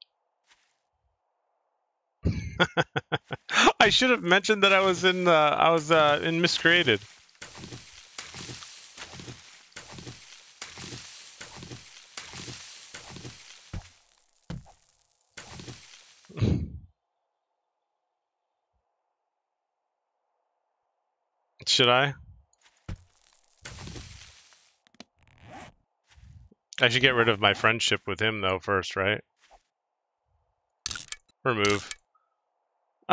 Speaker 1: I should have mentioned that I was in uh, I was uh, in miscreated. Should I? I should get rid of my friendship with him though first, right? Remove.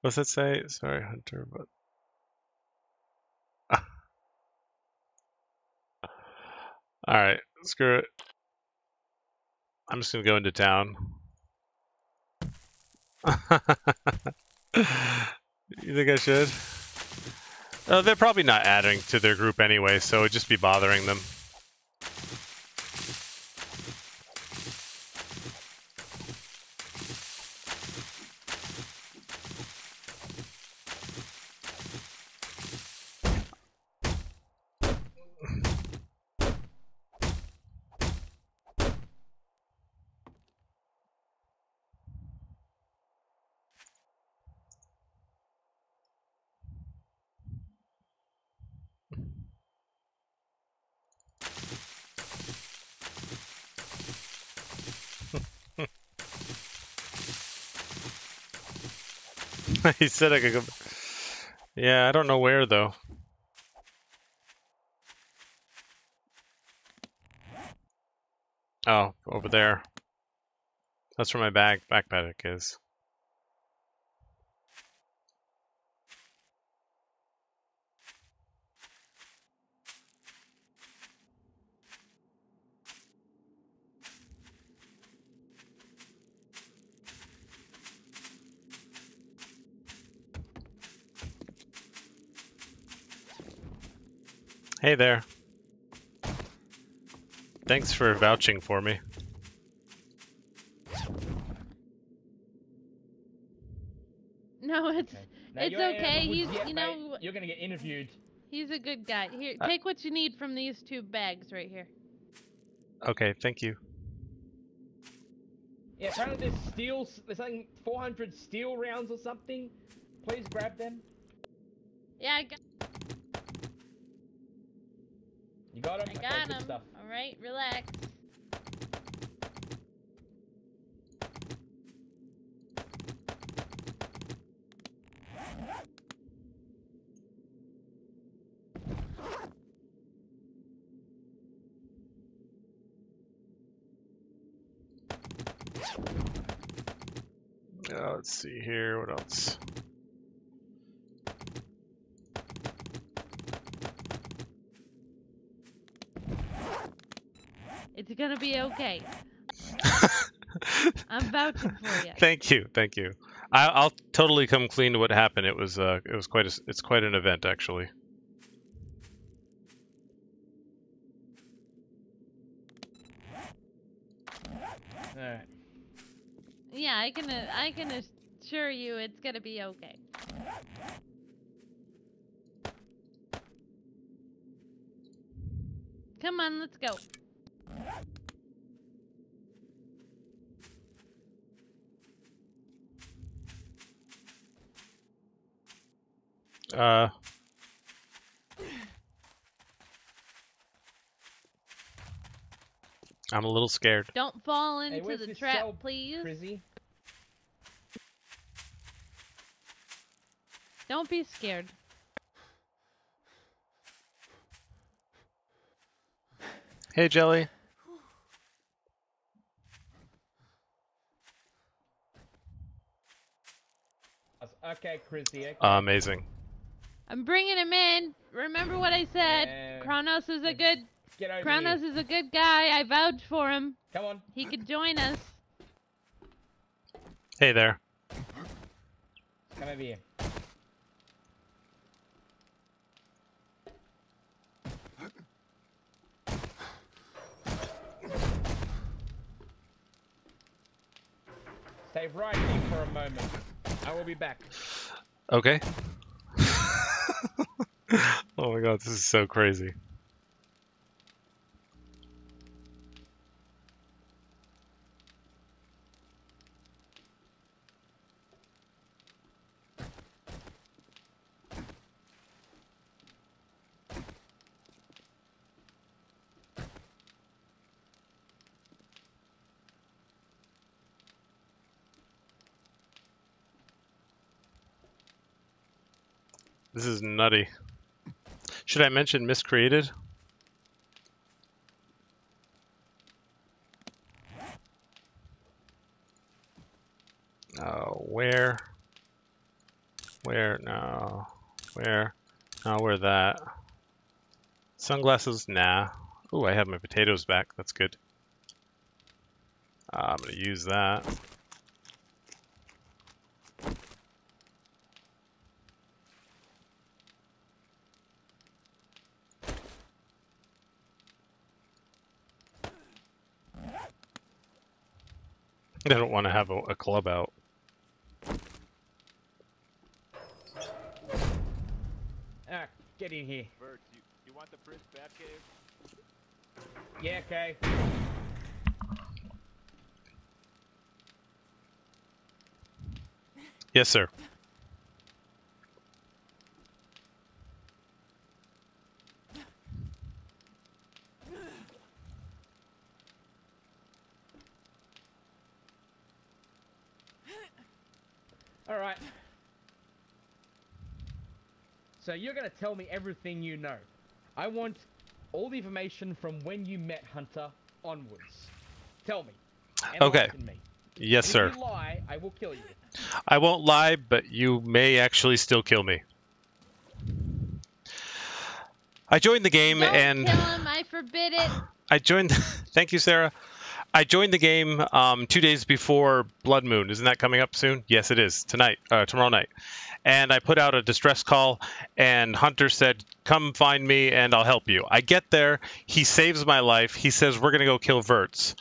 Speaker 1: What's that say? Sorry, Hunter, but all right, screw it. I'm just gonna go into town. you think I should? Uh, they're probably not adding to their group anyway, so it'd just be bothering them. he said I could go. Yeah, I don't know where though. Oh, over there. That's where my bag backpack is. Hey there. Thanks for vouching for me.
Speaker 6: No, it's
Speaker 5: Okay. Now
Speaker 6: It's
Speaker 5: you're out of the
Speaker 6: okay,
Speaker 5: woods
Speaker 6: he's-
Speaker 5: yet,
Speaker 6: you
Speaker 5: mate.
Speaker 6: know-
Speaker 5: You're gonna get interviewed.
Speaker 6: he's a good guy. Here,
Speaker 1: Uh,
Speaker 6: take what you need from these two bags right here.
Speaker 1: Okay, thank you.
Speaker 5: Yeah, apparently there's steel. s- There's like 400 steel rounds or something. Please grab them.
Speaker 6: Yeah, I got,
Speaker 5: You got them.
Speaker 6: I got
Speaker 5: good
Speaker 6: him. All right, relax.
Speaker 1: Uh, let's see here. What else?
Speaker 6: Gonna be okay. I'm vouching for you.
Speaker 1: thank you, thank you. I, I'll totally come clean to what happened. It was uh, it was quite a, it's quite an event actually.
Speaker 5: All right.
Speaker 6: Yeah, I can. Uh, I can assure you, it's gonna be okay. Come on, let's go.
Speaker 1: Uh, I'm a little scared.
Speaker 6: Don't fall into
Speaker 5: where's
Speaker 6: the trap,
Speaker 5: cell,
Speaker 6: please.
Speaker 5: Frizzy.
Speaker 6: Don't be scared.
Speaker 1: Hey, Jelly.
Speaker 5: Okay, Chrissy. Okay.
Speaker 1: Uh, amazing.
Speaker 6: I'm bringing him in. Remember what I said.
Speaker 5: Yeah.
Speaker 6: Kranous is a good.
Speaker 5: Get over
Speaker 6: Kranous
Speaker 5: here.
Speaker 6: is a good guy. I vouch for him.
Speaker 5: Come on.
Speaker 6: He could join us.
Speaker 1: Hey there.
Speaker 5: Come over here. Stay right here for a moment. I will be back.
Speaker 1: Okay. oh my god, this is so crazy. Is nutty. Should I mention miscreated? Oh, where? Where? No. Where? No, where that? Sunglasses? Nah. Ooh, I have my potatoes back. That's good. Uh, I'm gonna use that. I don't want to have a, a club out.
Speaker 5: Ah, get in here.
Speaker 7: Bert, you, you want the Prince Batcave?
Speaker 5: Yeah, okay.
Speaker 1: Yes, sir.
Speaker 5: All right. So you're gonna tell me everything you know. I want all the information from when you met Hunter onwards. Tell me.
Speaker 1: Okay.
Speaker 5: Enlighten Me.
Speaker 1: Yes,
Speaker 5: If
Speaker 1: sir.
Speaker 5: you lie, I will kill you.
Speaker 1: I won't lie, but you may actually still kill me. I joined the game
Speaker 6: Don't
Speaker 1: and
Speaker 6: kill him. I forbid it.
Speaker 1: I joined. Thank you, Sarah. I joined the game um, two days before Blood Moon. Isn't that coming up soon? Yes, it is tonight, uh, tomorrow night. And I put out a distress call, and Hunter said, "Come find me, and I'll help you." I get there. He saves my life. He says, "We're gonna go kill Verts."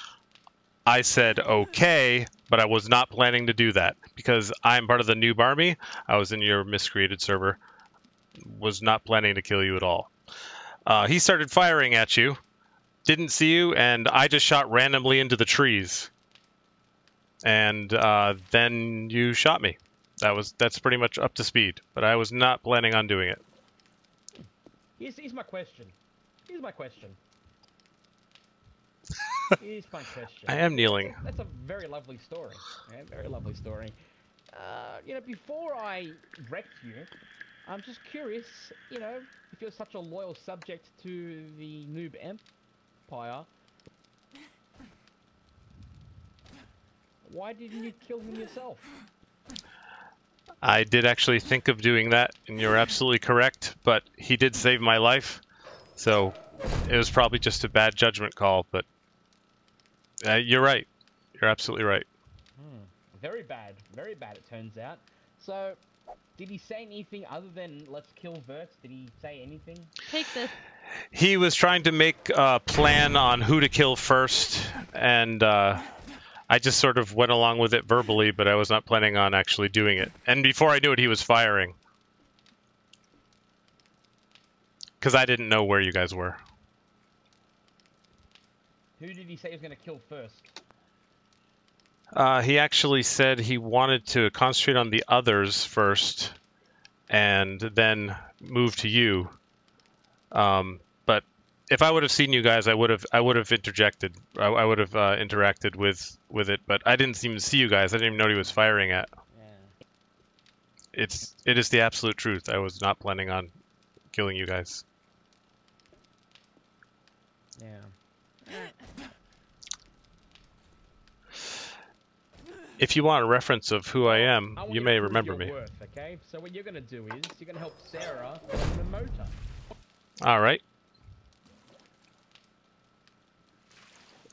Speaker 1: I said, "Okay," but I was not planning to do that because I'm part of the noob army. I was in your miscreated server. Was not planning to kill you at all. Uh, he started firing at you didn't see you, and I just shot randomly into the trees. And uh, then you shot me. That was that's pretty much up to speed, but I was not planning on doing it.
Speaker 5: Here's, here's my question. Here's my question. Here's my question.
Speaker 1: I am kneeling.
Speaker 5: That's a very lovely story. Yeah, very lovely story. Uh, you know, before I wrecked you, I'm just curious, you know, if you're such a loyal subject to the Noob Empire, why didn't you kill him yourself?
Speaker 1: I did actually think of doing that, and you're absolutely correct. But he did save my life, so it was probably just a bad judgment call. But uh, you're right. You're absolutely right.
Speaker 5: Hmm. Very bad. Very bad, it turns out. So, did he say anything other than let's kill Verts? Did he say anything?
Speaker 6: Take this.
Speaker 1: He was trying to make a plan on who to kill first, and uh, I just sort of went along with it verbally, but I was not planning on actually doing it. And before I knew it, he was firing. Because I didn't know where you guys were.
Speaker 5: Who did he say he was going to kill first?
Speaker 1: Uh, he actually said he wanted to concentrate on the others first, and then move to you. Um, but if I would have seen you guys, I would have I would have interjected. I, I would have uh, interacted with with it. But I didn't even see you guys. I didn't even know what he was firing at.
Speaker 5: Yeah.
Speaker 1: It's it is the absolute truth. I was not planning on killing you guys.
Speaker 5: Yeah.
Speaker 1: If you want a reference of who I am,
Speaker 5: I
Speaker 1: you may
Speaker 5: prove
Speaker 1: remember me.
Speaker 5: Worth, okay? So what you're going to do is you're going to help Sarah on the motor.
Speaker 1: All right.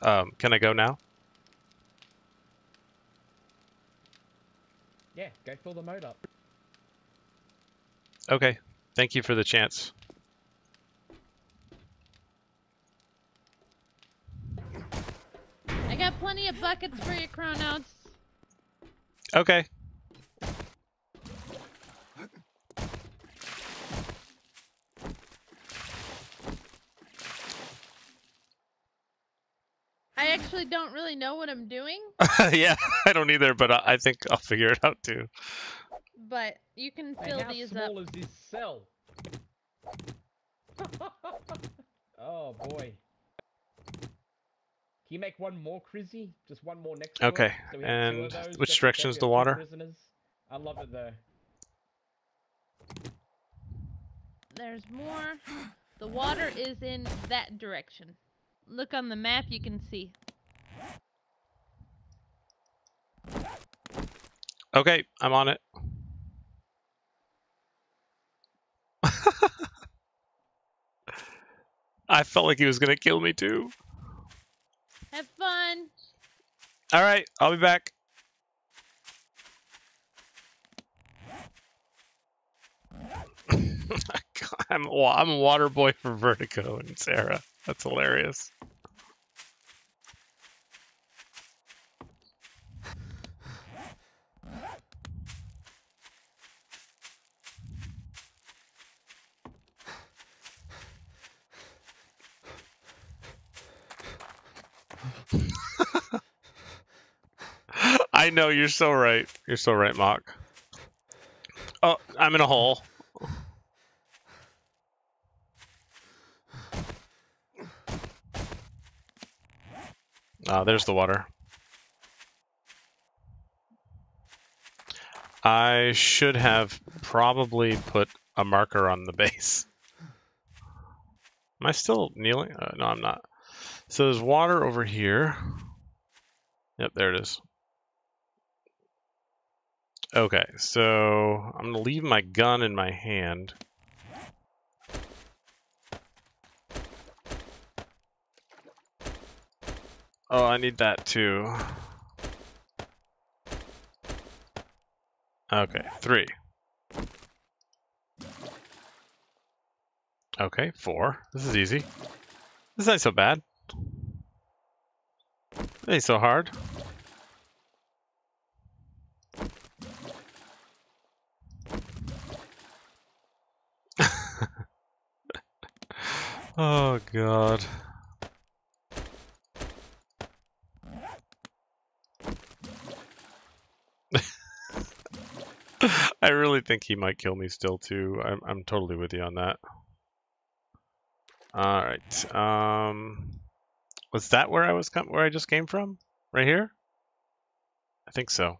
Speaker 1: Um, can I go now?
Speaker 5: Yeah, go fill the motor up.
Speaker 1: Okay. Thank you for the chance.
Speaker 6: I got plenty of buckets for you, Kranous.
Speaker 1: Okay.
Speaker 6: I actually don't really know what I'm doing,
Speaker 1: yeah, I don't either, but I, I think I'll figure it out too.
Speaker 6: but you can
Speaker 5: Hey,
Speaker 6: fill
Speaker 5: how
Speaker 6: these up.
Speaker 5: small is this cell? oh boy. Can you make one more, Crizzy? Just one more next
Speaker 1: Okay,
Speaker 5: so we have two of
Speaker 1: and
Speaker 5: those,
Speaker 1: which direction is the water?
Speaker 5: prisoners? I love it though.
Speaker 6: there's more. The water is in that direction. Look on the map, you can see.
Speaker 1: Okay, I'm on it. I felt like he was gonna kill me too.
Speaker 6: Have fun.
Speaker 1: All right, I'll be back. I'm a water boy for Vertiigo and Sarah. That's hilarious. I know you're so right. You're so right, Mock. Oh, I'm in a hole. Ah, there's the water. I should have probably put a marker on the base. Am I still kneeling? Uh, no, I'm not. So there's water over here. Yep, there it is. Okay, so I'm gonna leave my gun in my hand. Oh, I need that too. Okay, three. Okay, four. This is easy. This ain't so bad. It ain't so hard. Oh god. I really think he might kill me still too. I'm I'm totally with you on that. All right. Um, was that where I was com- where I just came from? Right here? I think so.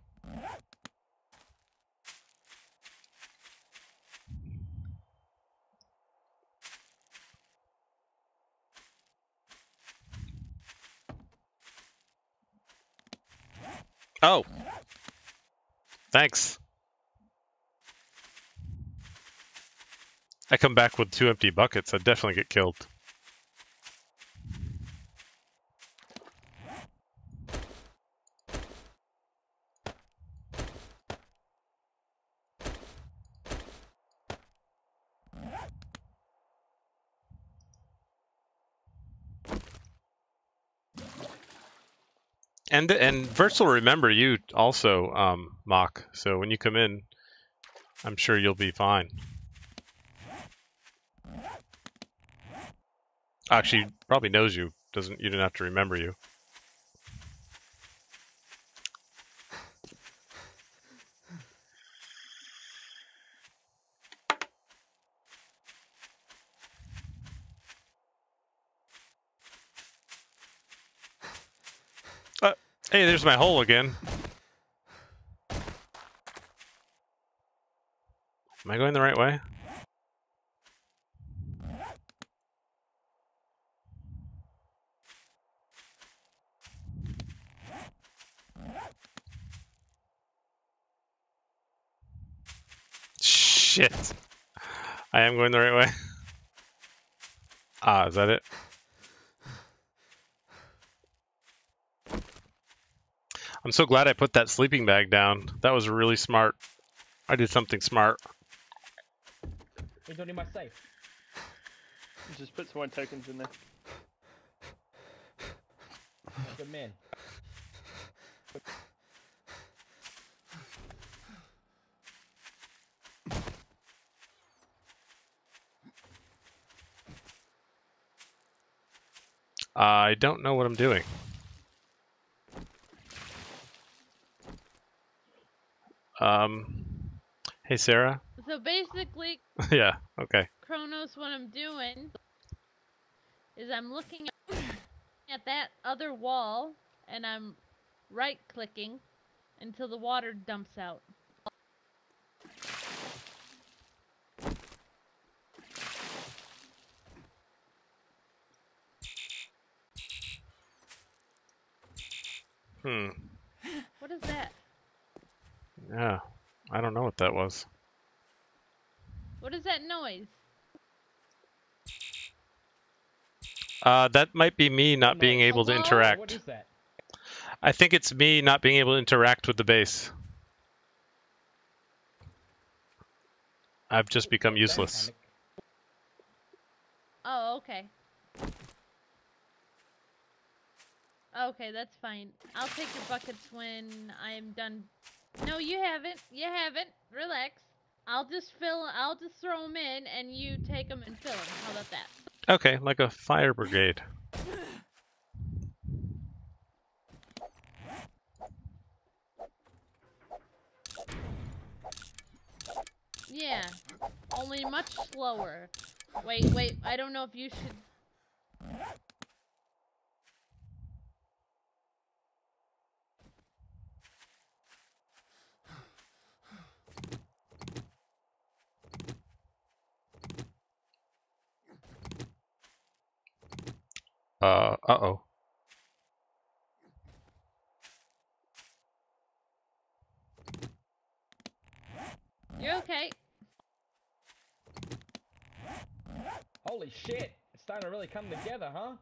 Speaker 1: Oh. Thanks. I come back with two empty buckets, I'd definitely get killed. And and will remember you also, um, Mock. So when you come in, I'm sure you'll be fine. Actually, probably knows you. Doesn't you didn't have to remember you. Uh, hey, there's my hole again. Am I going the right way? Shit. I am going the right way. Ah, is that it? I'm so glad I put that sleeping bag down. That was really smart. I did something smart.
Speaker 5: You don't need my safe.
Speaker 8: Just put some more tokens in there.
Speaker 5: Good man.
Speaker 1: I don't know what I'm doing. Um, hey, Sarah.
Speaker 6: So basically,
Speaker 1: yeah, okay.
Speaker 6: Kranous, what I'm doing is I'm looking at that other wall and I'm right clicking until the water dumps out.
Speaker 1: Hmm.
Speaker 6: What is that?
Speaker 1: Yeah. I don't know what that was.
Speaker 6: What is that noise?
Speaker 1: Uh, that might be me not being
Speaker 5: Nice.
Speaker 1: able to
Speaker 6: Hello?
Speaker 5: What
Speaker 1: interact.
Speaker 5: is that?
Speaker 1: I think it's me not being able to interact with the base. I've just become useless.
Speaker 6: Oh, okay. Okay, that's fine. I'll take your buckets when I'm done. No, you haven't. You haven't. Relax. I'll just fill. I'll just throw them in, and you take them and fill them. How about that?
Speaker 1: Okay, like a fire brigade.
Speaker 6: Yeah. Only much slower. Wait, wait. I don't know if you should.
Speaker 1: Uh, uh-oh.
Speaker 6: You're okay.
Speaker 5: Holy shit! It's starting to really come together, huh?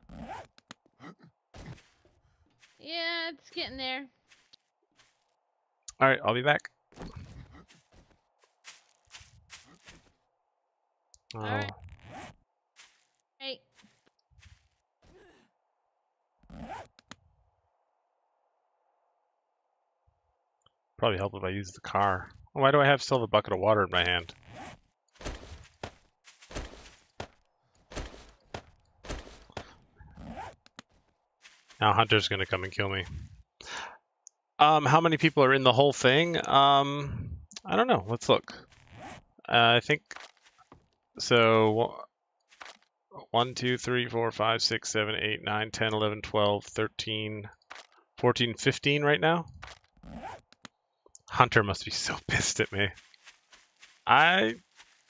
Speaker 6: Yeah, it's getting there.
Speaker 1: All right, I'll be back. Oh,
Speaker 6: Alright. Hey.
Speaker 1: Probably help if I use the car. Why do I have still a bucket of water in my hand? Now Hunter's gonna come and kill me. Um, how many people are in the whole thing? Um, I don't know. Let's look. Uh, I think so. 1, 2, 3, 4, 5, 6, 7, 8, 9, 10, 11, 12, 13, 14, 15 right now. Hunter must be so pissed at me. I,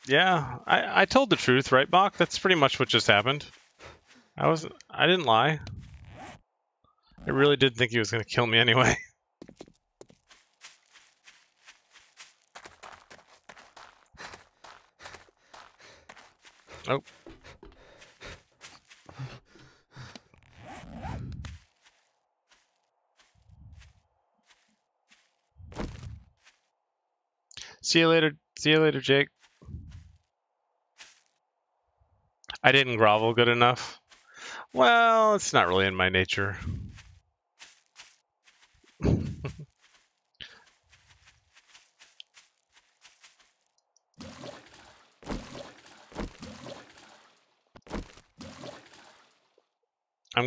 Speaker 1: yeah, I, I told the truth, right, Bach? That's pretty much what just happened. I was, I didn't lie. I really did think he was going to kill me anyway. Oh. See you later. See you later, Jake. I didn't grovel good enough. Well, it's not really in my nature. I'm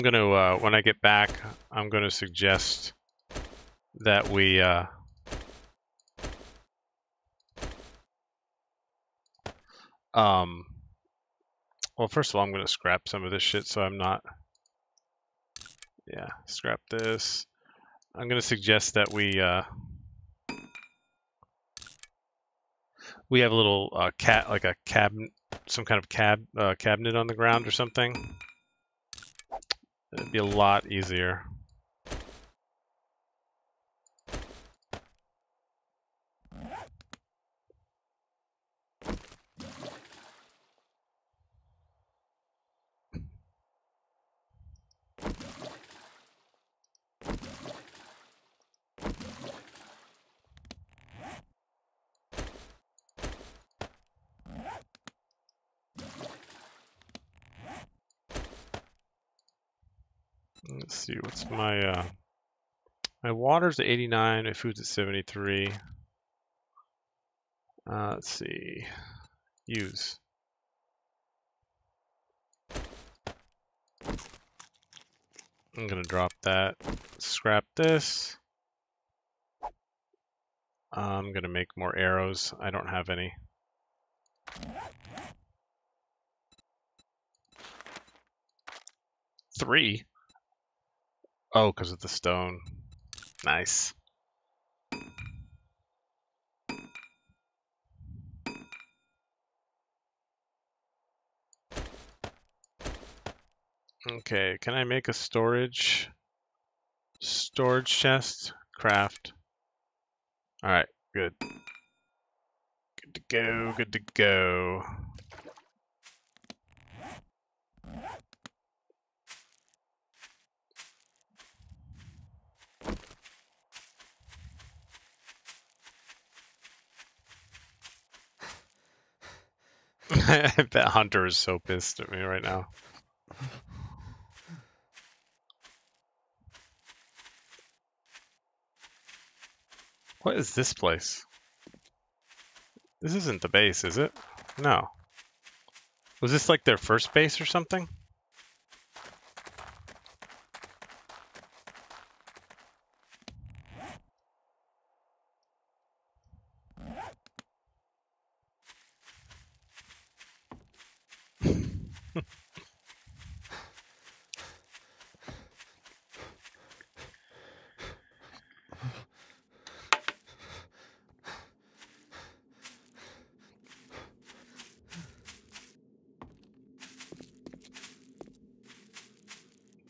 Speaker 1: going to, uh, when I get back, I'm going to suggest that we, uh, um, well, first of all, I'm going to scrap some of this shit so I'm not, yeah, scrap this. I'm going to suggest that we, uh, we have a little uh, cat, like a cabinet, some kind of cab uh, cabinet on the ground or something. It'd be a lot easier. Let's see, my uh my water's at 89, my food's at 73. Uh, let's see. Use. I'm gonna drop that. Scrap this. I'm gonna make more arrows. I don't have any. Three? Oh, because of the stone. Nice. Okay, can I make a storage? Storage chest, craft. All right, good. Good to go. Good to go. I bet Hunter is so pissed at me right now. What is this place? This isn't the base, is it? No. Was this like their first base or something?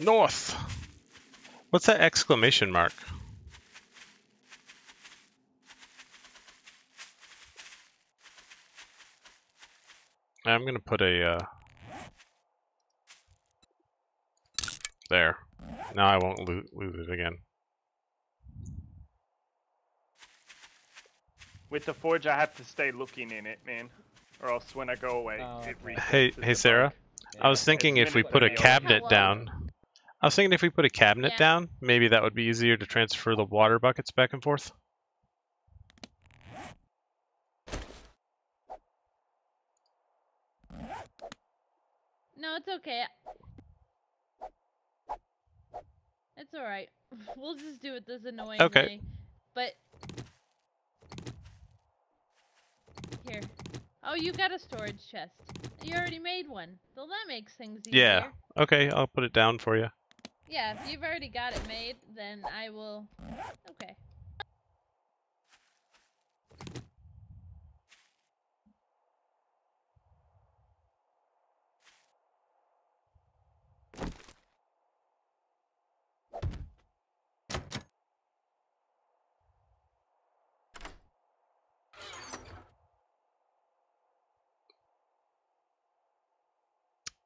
Speaker 1: North! What's that exclamation mark? I'm gonna put a, uh... There. Now I won't lo lose it again.
Speaker 8: With the forge, I have to stay looking in it, man. Or else when I go away,
Speaker 5: Oh,
Speaker 8: it
Speaker 5: okay.
Speaker 8: resets
Speaker 1: Hey, hey, Sarah.
Speaker 8: bug.
Speaker 1: I was thinking if we put a cabinet
Speaker 6: Hello.
Speaker 1: down. I was thinking if we put a cabinet
Speaker 6: Yeah.
Speaker 1: down, maybe that would be easier to transfer the water buckets back and forth.
Speaker 6: No, it's okay. It's alright. We'll just do it this annoying
Speaker 1: Okay.
Speaker 6: way. But here. Oh, you got a storage chest. You already made one. So that makes things easier.
Speaker 1: Yeah. Okay, I'll put it down for you.
Speaker 6: Yeah, if you've already got it made, then I will Okay.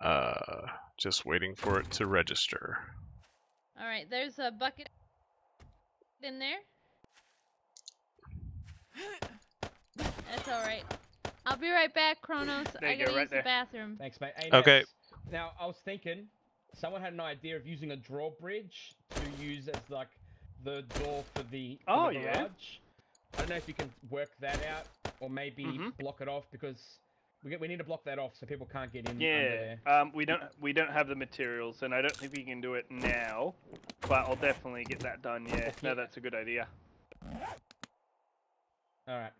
Speaker 1: Uh, just waiting for it to register.
Speaker 6: Alright, there's a bucket in there. That's alright. I'll be right back, Kranous.
Speaker 8: There
Speaker 6: I
Speaker 8: you go,
Speaker 6: gotta
Speaker 8: right
Speaker 6: use
Speaker 8: there.
Speaker 6: the bathroom.
Speaker 5: Thanks, mate. Hey,
Speaker 1: Okay.
Speaker 5: Max, Now, I was thinking, someone had an idea of using a drawbridge to use as like the door for the, for
Speaker 8: Oh,
Speaker 5: the
Speaker 8: yeah.
Speaker 5: I don't know if you can work that out, or maybe
Speaker 8: Mhm.
Speaker 5: block it off because we get, we need to block that off so people can't get in.
Speaker 8: Yeah,
Speaker 5: Under there.
Speaker 8: um, we don't we don't have the materials, and I don't think we can do it now. But I'll definitely get that done. Yeah,
Speaker 5: Yeah.
Speaker 8: no, that's a good idea.
Speaker 5: All right.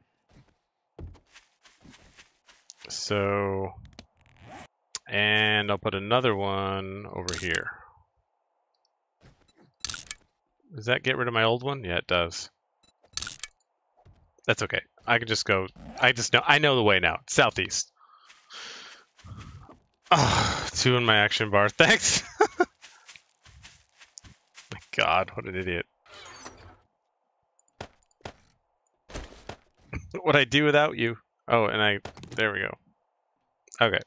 Speaker 1: So, and I'll put another one over here. Does that get rid of my old one? Yeah, it does. That's okay. I can just go. I just know. I know the way now. Southeast. Ah, two in my action bar. Thanks. my God, what an idiot. what I do without you? Oh, and I. There we go. Okay.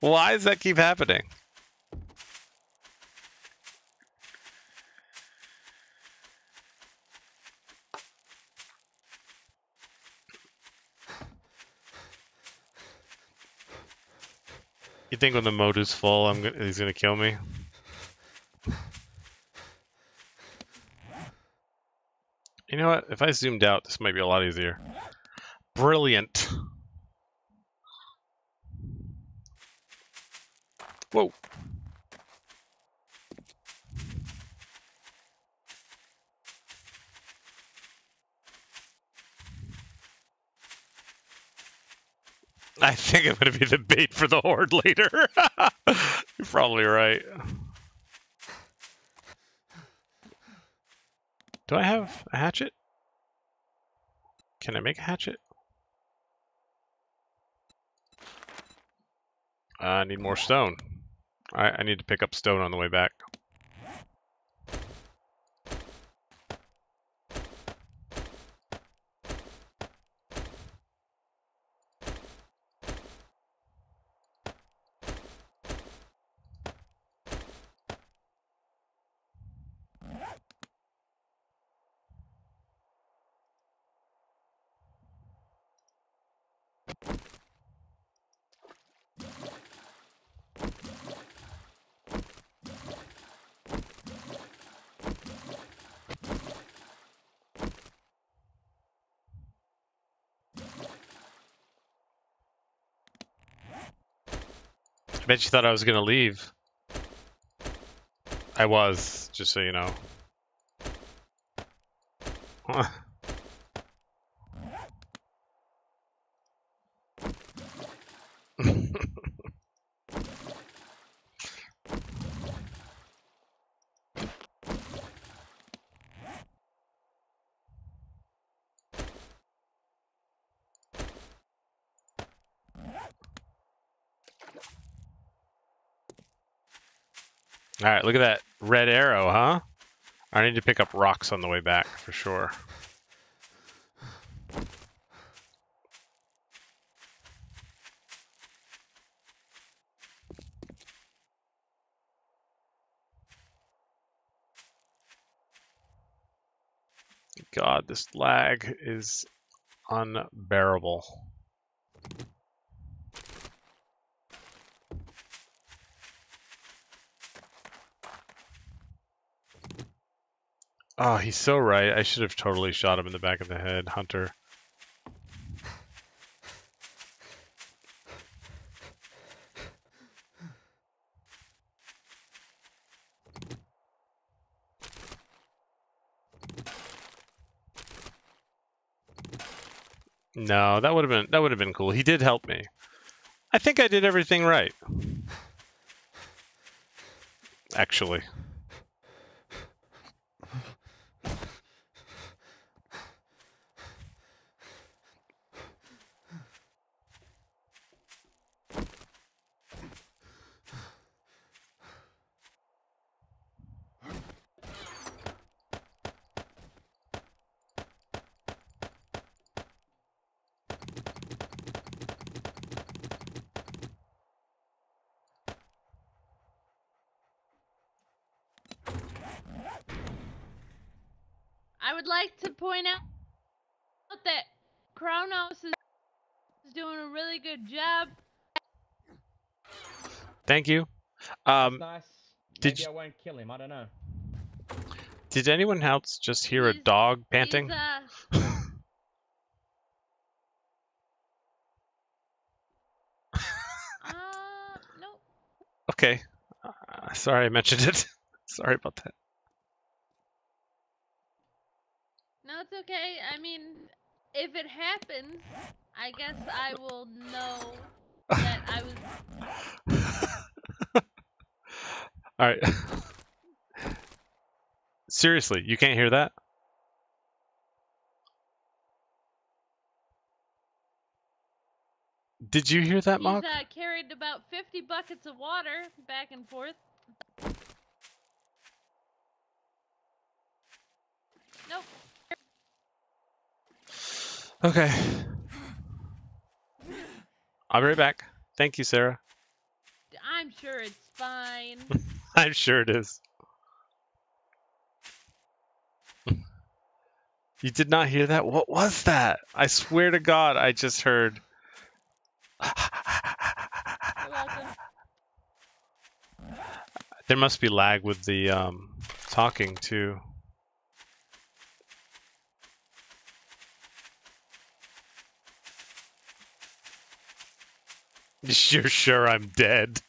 Speaker 1: Why does that keep happening? You think when the motor's full, I'm he's gonna kill me? You know what? If I zoomed out, this might be a lot easier. Brilliant. Whoa. I think I'm going to be the bait for the horde later. You're probably right. Do I have a hatchet? Can I make a hatchet? I need more stone. I, I need to pick up stone on the way back. I bet you thought I was gonna leave. I was, just so you know. All right, look at that red arrow, huh? I need to pick up rocks on the way back for sure. God, this lag is unbearable. Oh, he's so right. I should have totally shot him in the back of the head, Hunter. No, that would have been that would have been cool. He did help me. I think I did everything right. Actually.
Speaker 6: I would like to point out that Kranous is is doing a really good job.
Speaker 1: Thank you. Um,
Speaker 5: nice.
Speaker 1: did
Speaker 5: Maybe
Speaker 1: you-
Speaker 5: I won't kill him. I don't know.
Speaker 1: did anyone else just hear a dog panting?
Speaker 6: He's, uh, uh, nope.
Speaker 1: okay. Uh, sorry I mentioned it. sorry about that.
Speaker 6: No, it's okay. I mean, if it happens, I guess I will know that I was.
Speaker 1: All right. Seriously, you can't hear that? Did you hear that,
Speaker 6: He's
Speaker 1: Mock?
Speaker 6: uh, carried about 50 buckets of water back and forth. Nope.
Speaker 1: Okay. I'll be right back. Thank you, Sarah.
Speaker 6: I'm sure it's fine.
Speaker 1: I'm sure it is. You did not hear that? What was that? I swear to God, I just heard. There must be lag with the um, talking too. You're sure I'm dead?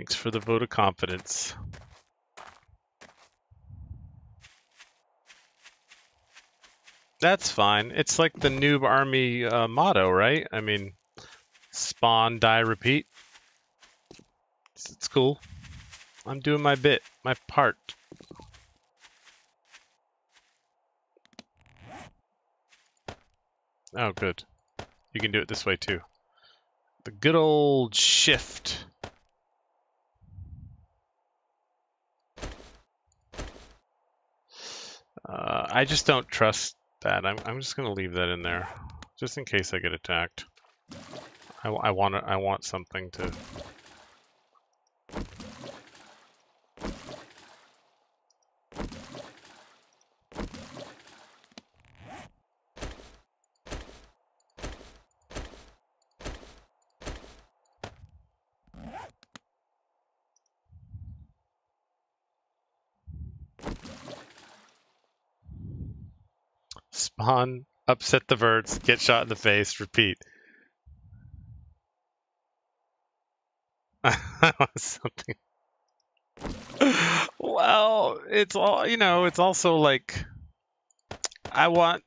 Speaker 1: Thanks for the vote of confidence. That's fine. It's like the noob army uh, motto, right? I mean, spawn, die, repeat. It's, it's cool. I'm doing my bit, my part. Oh, good. You can do it this way, too. The good old shift. Uh, I just don't trust that. I'm, I'm just gonna leave that in there, just in case I get attacked. I, I want I want something to. Upset the birds, get shot in the face, repeat. Something. Well, it's all you know. It's also like I want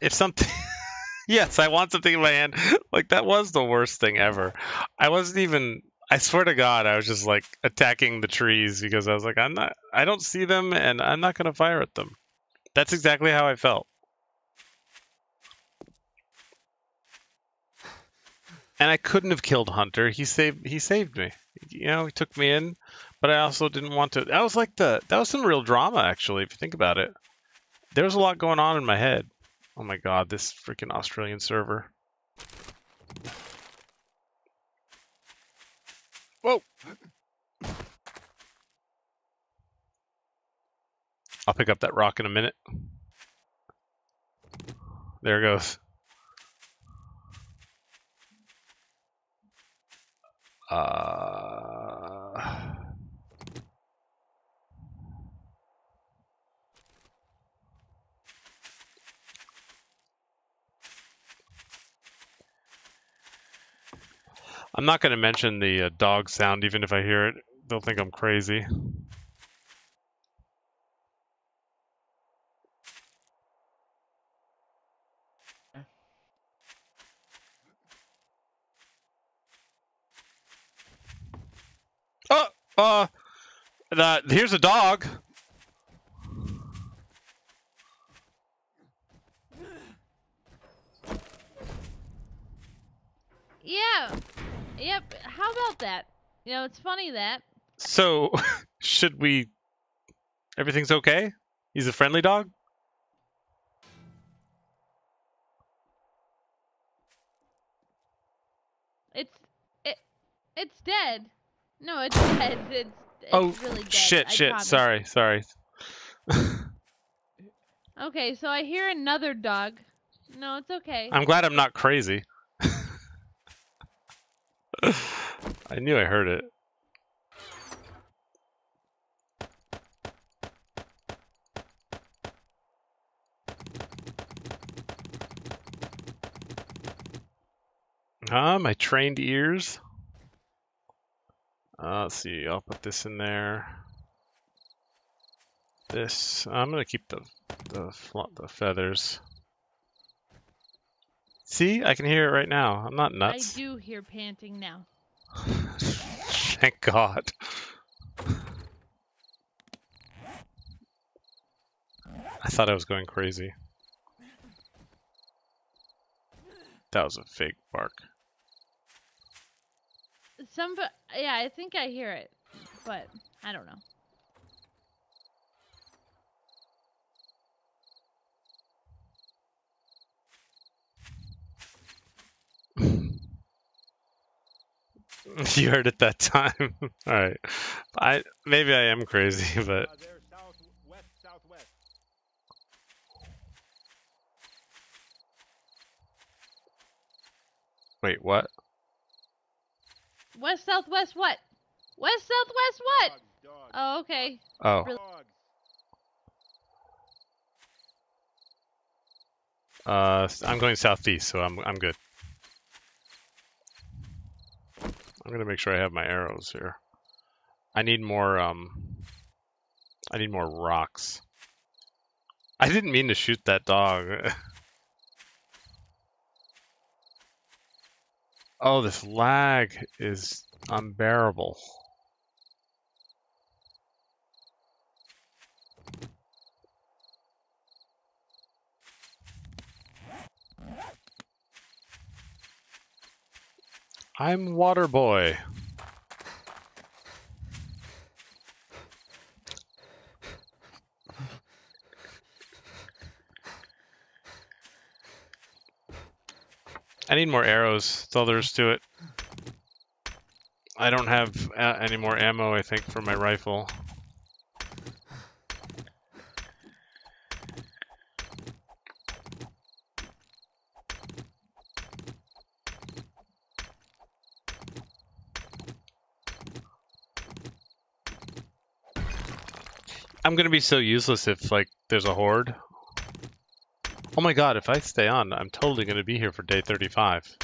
Speaker 1: if something. yes, I want something in my hand. Like that was the worst thing ever. I wasn't even. I swear to God, I was just like attacking the trees because I was like, I'm not. I don't see them, and I'm not gonna fire at them. That's exactly how I felt. And I couldn't have killed Hunter. He saved he saved me. You know, he took me in, but I also didn't want to. That was like the that was some real drama actually. If you think about it, there was a lot going on in my head. Oh my god, this freaking Australian server. Whoa. I'll pick up that rock in a minute. There it goes. Uh, I'm not going to mention the uh, dog sound, even if I hear it. They'll think I'm crazy. Oh, uh, that here's a dog.
Speaker 6: Yeah. Yep. How about that? You know, it's funny that.
Speaker 1: So, should we? Everything's okay. He's a friendly dog.
Speaker 6: It's it it's dead. No, it's dead. It's, it's
Speaker 1: oh
Speaker 6: really dead.
Speaker 1: shit!
Speaker 6: I
Speaker 1: shit!
Speaker 6: promise.
Speaker 1: Sorry, sorry.
Speaker 6: Okay, so I hear another dog. No, it's okay.
Speaker 1: I'm glad I'm not crazy. I knew I heard it. Ah, my trained ears. Uh, let's see, I'll put this in there. This, I'm gonna keep the the the feathers. See, I can hear it right now. I'm not nuts.
Speaker 6: I do hear panting now.
Speaker 1: Thank God. I thought I was going crazy. That was a fake bark.
Speaker 6: Some, yeah, I think I hear it, but I don't know.
Speaker 1: you heard it that time. All right. I maybe I am crazy, but
Speaker 7: Uh, they're southwest, southwest.
Speaker 1: wait, what?
Speaker 6: West, southwest, what? West, southwest, what?
Speaker 7: Dogs, dogs,
Speaker 6: Oh, okay.
Speaker 1: Oh,
Speaker 6: Really?
Speaker 7: dogs.
Speaker 1: uh, s- I'm going southeast, so I'm I'm good. I'm gonna make sure I have my arrows here. I need more um. I need more rocks. I didn't mean to shoot that dog. Oh, this lag is unbearable. I'm Waterboy. I need more arrows. That's all there is to it. I don't have uh, any more ammo, I think, for my rifle. I'm gonna be so useless if, like, there's a horde. Oh my god, if I stay on, I'm totally gonna be here for day 35.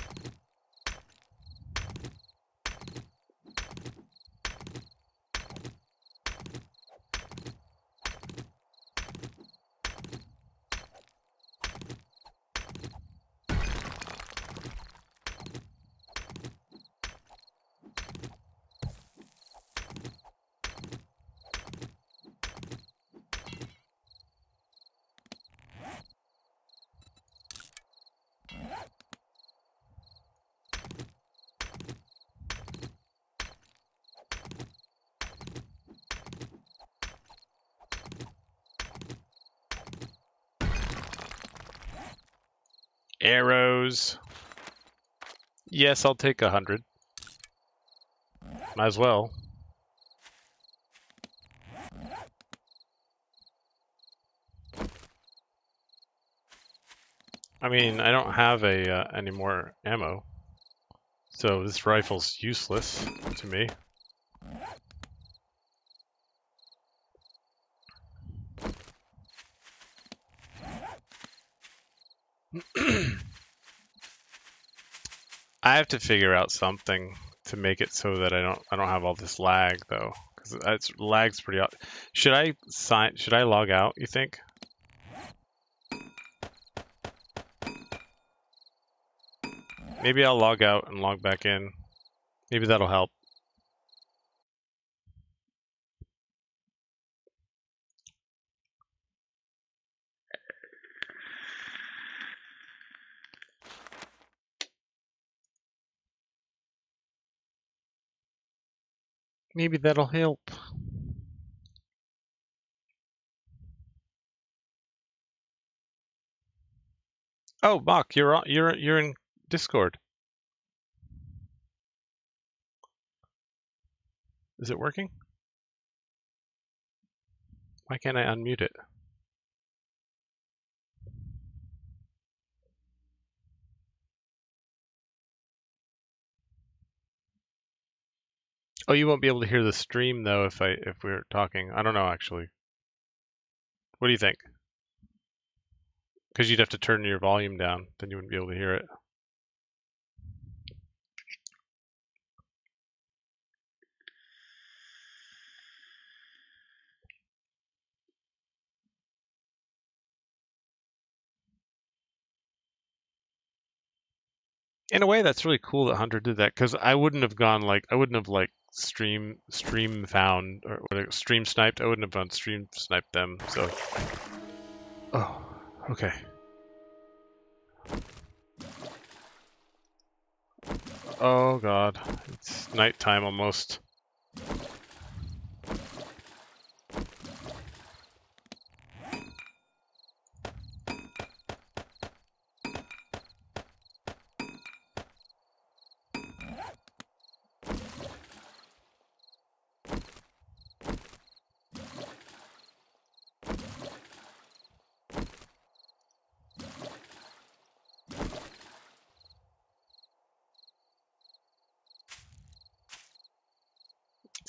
Speaker 1: Arrows. Yes, I'll take a hundred. Might as well. I mean, I don't have a uh, any more ammo, so this rifle's useless to me. I have to figure out something to make it so that I don't I don't have all this lag though, because it's lag's pretty. au- Should I sign? Should I log out? You think? Maybe I'll log out and log back in. Maybe that'll help. Maybe that'll help. Oh, Bach, you're on, you're you're in Discord. Is it working? Why can't I unmute it? Oh, you won't be able to hear the stream though if I if we're talking. I don't know actually. What do you think? Because you'd have to turn your volume down, then you wouldn't be able to hear it. In a way, that's really cool that Hunter did that because I wouldn't have gone like I wouldn't have like stream stream found or stream sniped. I wouldn't have found stream sniped them. So, oh, okay. Oh god, it's nighttime almost.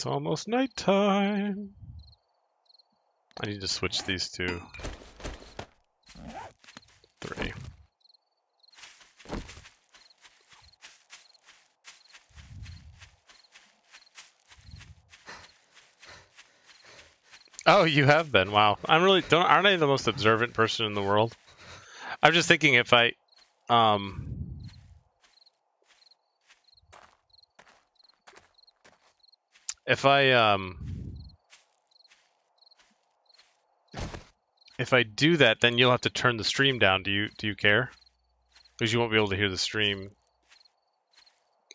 Speaker 1: It's almost nighttime. I need to switch these two. Three. Oh, you have been. Wow. I'm really don't aren't I the most observant person in the world? I'm just thinking if I um if I um if I do that, then you'll have to turn the stream down. Do you do you care? Because you won't be able to hear the stream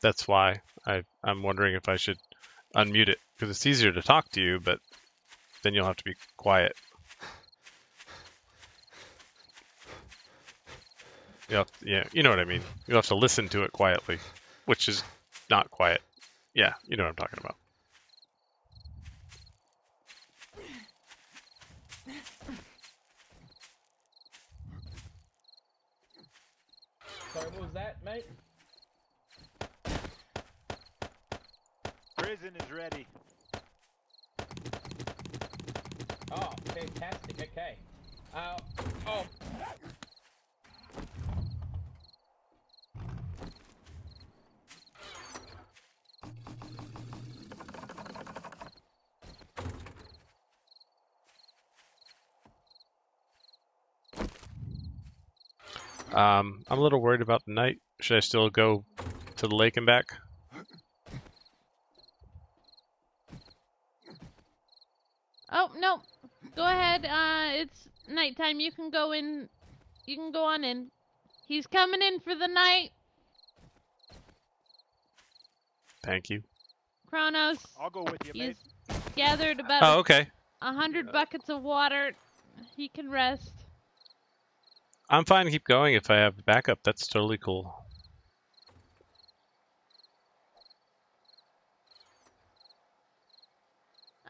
Speaker 1: that's why I I'm wondering if I should unmute it because it's easier to talk to you, but then you'll have to be quiet. You yeah, you know what I mean. You'll have to listen to it quietly, which is not quiet. Yeah, you know what I'm talking about.
Speaker 5: Sorry, what was that, mate?
Speaker 7: Prison is ready.
Speaker 5: Oh, fantastic. Okay. Uh, oh.
Speaker 1: Um, I'm a little worried about the night. Should I still go to the lake and back?
Speaker 6: Oh no, go ahead. Uh, it's nighttime. You can go in. You can go on in. He's coming in for the night.
Speaker 1: Thank you.
Speaker 6: Kranous.
Speaker 7: I'll go with you,
Speaker 6: He's
Speaker 7: mate.
Speaker 6: gathered about
Speaker 1: Oh, okay.
Speaker 6: a hundred buckets of water. He can rest.
Speaker 1: I'm fine to keep going if I have backup. That's totally cool.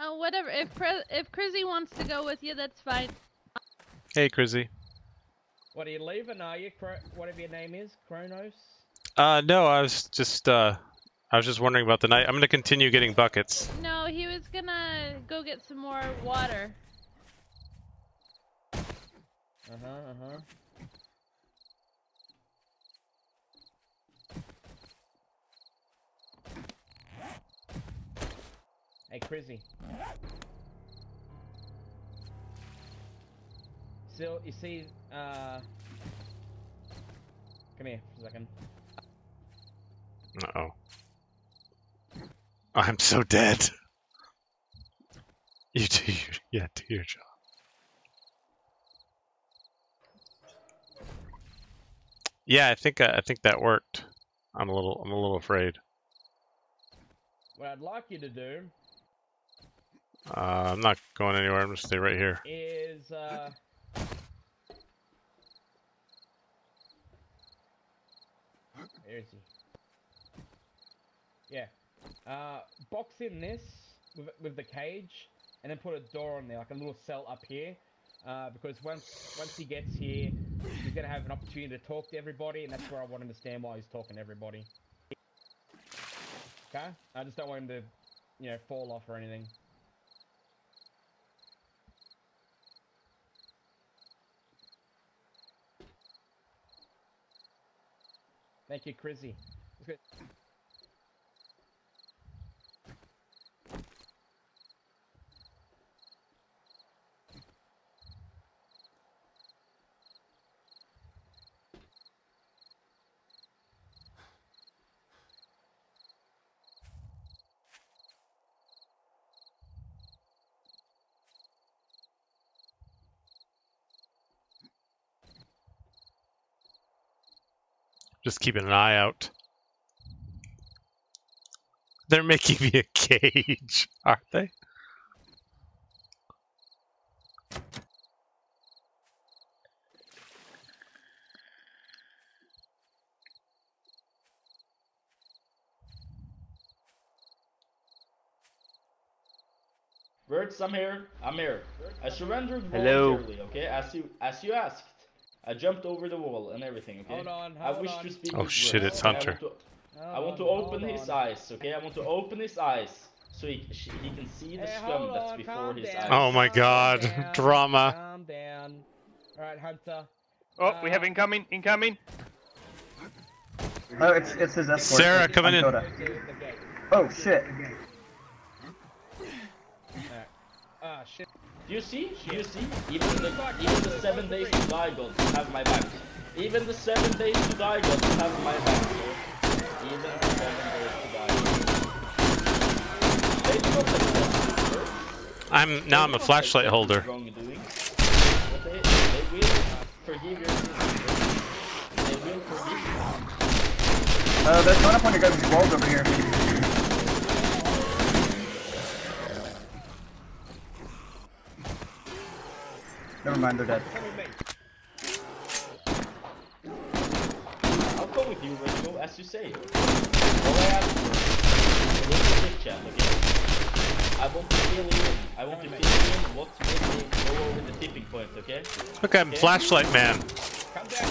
Speaker 6: Oh, whatever. If Cri- if Crizzy wants to go with you, that's fine.
Speaker 1: Hey, Crizzy.
Speaker 5: What are you leaving? Are you? Cro- whatever your name is, Kranous.
Speaker 1: Uh, no, I was just uh, I was just wondering about the night. I'm gonna continue getting buckets.
Speaker 6: No, he was gonna go get some more water.
Speaker 5: Uh huh. Uh huh. Hey, Crizzy. So you see, uh, come here for a second.
Speaker 1: Uh oh. I'm so dead. You do your, yeah, do your job. Yeah, I think uh, I think that worked. I'm a little I'm a little afraid.
Speaker 5: What I'd like you to do
Speaker 1: Uh, I'm not going anywhere. I'm gonna stay right here.
Speaker 5: is, uh, where is he? Yeah. Uh, box in this with, with the cage, and then put a door on there, like a little cell up here. Uh, because once once he gets here, he's gonna have an opportunity to talk to everybody, and that's where I want him to stand while he's talking to everybody. Okay? I just don't want him to, you know, fall off or anything. Thank you, Crizzy.
Speaker 1: Just keeping an eye out. They're making me a cage, aren't they?
Speaker 3: Verts, I'm here. I'm here. I surrendered
Speaker 2: Hello.
Speaker 3: okay? As you as you asked. I jumped over the wall and everything, okay?
Speaker 5: Hold on,
Speaker 3: I wish
Speaker 5: on.
Speaker 3: to speak
Speaker 1: Oh,
Speaker 3: with
Speaker 1: shit,
Speaker 3: words,
Speaker 1: it's
Speaker 3: okay? I
Speaker 1: Hunter.
Speaker 3: want to- I
Speaker 5: Hold
Speaker 3: want to open his
Speaker 5: on.
Speaker 3: eyes, okay? I want to open his eyes so he sh- he can see the
Speaker 5: Hey,
Speaker 3: scum
Speaker 5: hold
Speaker 3: that's before his
Speaker 5: down,
Speaker 3: eyes.
Speaker 1: Oh my
Speaker 5: calm
Speaker 1: God,
Speaker 5: down,
Speaker 1: drama.
Speaker 5: Calm down. Alright, Hunter.
Speaker 8: Oh, we have
Speaker 5: Uh,
Speaker 8: incoming, incoming.
Speaker 4: Oh, it's it's his escort.
Speaker 1: Sarah, coming in.
Speaker 4: Dakota.
Speaker 5: Go to the gate.
Speaker 4: Oh shit.
Speaker 5: Alright. Ah, shit.
Speaker 3: Do you see? Do you see? Even the even the seven days to die gods have my back. Even the seven days to die gods have my back. sir. Even the seven days to die. They do not accept you, sir.
Speaker 1: I'm now I'm a
Speaker 3: They do not
Speaker 1: flashlight holder.
Speaker 3: wrongdoing, But they, they will forgive your sins. They will forgive you.
Speaker 4: Uh, they're coming up on your guys' walls over here. Mind, they're dead.
Speaker 5: Come with me.
Speaker 3: I'll come with you, Rachel, as you say. All I ask for is a little chit chat, okay? I want to feel in. I want to feel in what when they go over the tipping point, okay?
Speaker 1: Look, I'm
Speaker 3: Okay.
Speaker 1: flashlight man.
Speaker 5: Come down.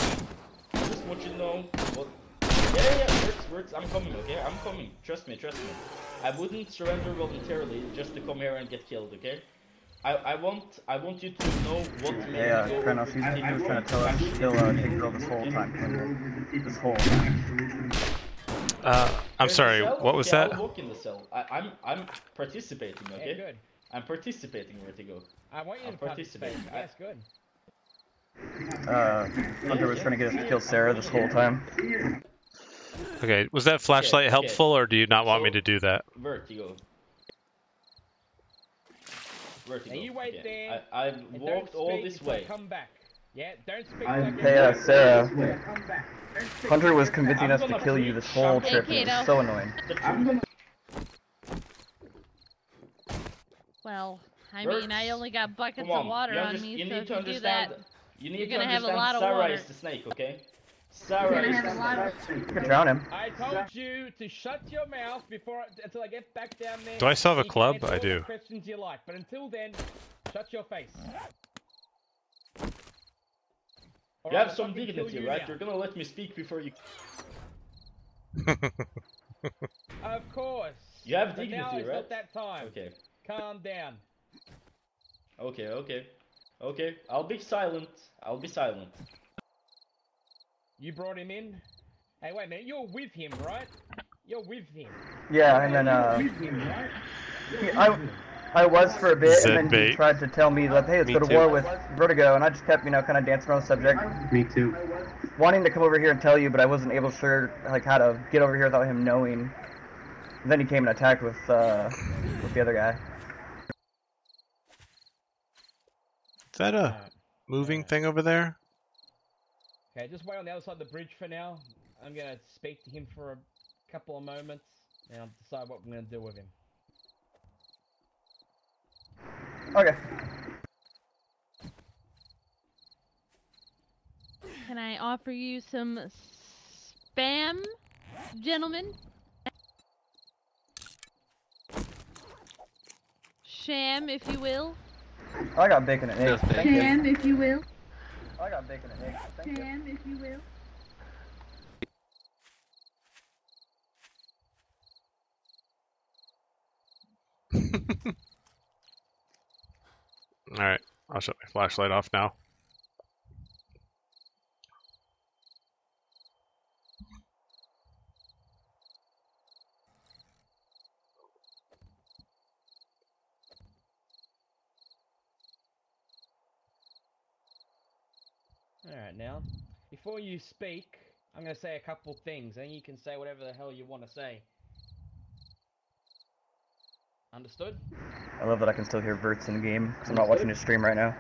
Speaker 3: I just want you to know what. Yeah, yeah, works, works. I'm coming, okay? I'm coming. Trust me, trust me. I wouldn't surrender voluntarily just to come here and get killed, okay? I, I want I want you to know what made me
Speaker 4: Yeah,
Speaker 3: go
Speaker 4: Kranous,
Speaker 3: over
Speaker 4: he's,
Speaker 3: the
Speaker 4: he was trying to tell us he'll uh, take control this whole time. This whole time.
Speaker 1: Uh, I'm
Speaker 3: There's
Speaker 1: sorry.
Speaker 3: cell?
Speaker 1: What was
Speaker 3: okay,
Speaker 1: that?
Speaker 3: I'll walk in the cell. I, I'm I'm participating,
Speaker 5: Yeah,
Speaker 3: okay?
Speaker 5: good.
Speaker 3: I'm participating, Vertiigo.
Speaker 5: I want you
Speaker 3: I'll
Speaker 5: to participate.
Speaker 3: participate. I-
Speaker 5: That's good.
Speaker 4: Uh, Hunter was trying to get us to kill Sarah this whole time.
Speaker 1: Okay, was that flashlight
Speaker 3: okay.
Speaker 1: helpful, or do you not want me to do that?
Speaker 3: Vertiigo. Vertiigo.
Speaker 5: Now you wait
Speaker 3: okay.
Speaker 5: there.
Speaker 3: I, I've
Speaker 5: And
Speaker 3: walked
Speaker 5: don't
Speaker 3: all this way.
Speaker 5: Come back. Yeah, don't speak.
Speaker 4: Hey,
Speaker 5: until I get
Speaker 4: uh,
Speaker 5: back.
Speaker 4: Sarah. Hunter was convincing us to
Speaker 3: gonna
Speaker 4: kill you this whole
Speaker 3: Hey,
Speaker 4: trip. and It was so annoying.
Speaker 6: Well, I
Speaker 3: Works.
Speaker 6: mean, I only got buckets
Speaker 3: on.
Speaker 6: of water
Speaker 3: you
Speaker 6: on me,
Speaker 3: you
Speaker 6: so
Speaker 3: need
Speaker 6: if
Speaker 3: to
Speaker 6: you do that,
Speaker 3: you need
Speaker 6: you're
Speaker 3: to
Speaker 6: gonna have
Speaker 3: understand
Speaker 6: a lot of
Speaker 3: Sarah
Speaker 6: water.
Speaker 3: is the snake, okay? Sarah is the snake.
Speaker 4: You could drown him.
Speaker 5: I told you to shut your mouth before until I get back down there.
Speaker 1: Do I still have a club? I do.
Speaker 5: Questions you like, but until then, shut your face. Or
Speaker 3: You
Speaker 5: I'll
Speaker 3: have some dignity,
Speaker 5: you
Speaker 3: right?
Speaker 5: now.
Speaker 3: You're gonna let me speak before you.
Speaker 5: Of course.
Speaker 3: You have
Speaker 5: But now
Speaker 3: dignity,
Speaker 5: it's
Speaker 3: right?
Speaker 5: not that time.
Speaker 3: Okay.
Speaker 5: Calm down.
Speaker 3: Okay, okay. Okay, I'll be silent. I'll be silent.
Speaker 5: You brought him in. Hey, wait a minute. You're with him, right? You're with him.
Speaker 4: Yeah, and then uh, he- I I was for a bit, and then
Speaker 1: Zedbait.
Speaker 4: he tried to tell me that hey, let's
Speaker 2: Me
Speaker 4: go to
Speaker 2: too.
Speaker 4: war with Vertiigo, and I just kept you know kind of dancing around the subject.
Speaker 9: Me too.
Speaker 4: wanting to come over here and tell you, but I wasn't able sure like how to get over here without him knowing. And then he came and attacked with uh with the other guy.
Speaker 1: Is that a moving thing over there?
Speaker 5: Okay, just wait on the other side of the bridge for now. I'm gonna speak to him for a couple of moments, and I'll decide what I'm gonna do with him.
Speaker 4: Okay.
Speaker 6: Can I offer you some spam, gentlemen? Sham, if you will.
Speaker 4: I got bacon and
Speaker 2: No,
Speaker 4: eggs.
Speaker 2: thank
Speaker 4: Thank you.
Speaker 10: If you will.
Speaker 4: Oh, I got bacon and eggs. Thank you.
Speaker 10: Jam, if you will.
Speaker 1: All right, I'll shut my flashlight off now.
Speaker 5: Alright, now, before you speak, I'm gonna say a couple things, and you can say whatever the hell you want to say. Understood?
Speaker 4: I love that I can still hear Verts in game because I'm not watching his stream right now.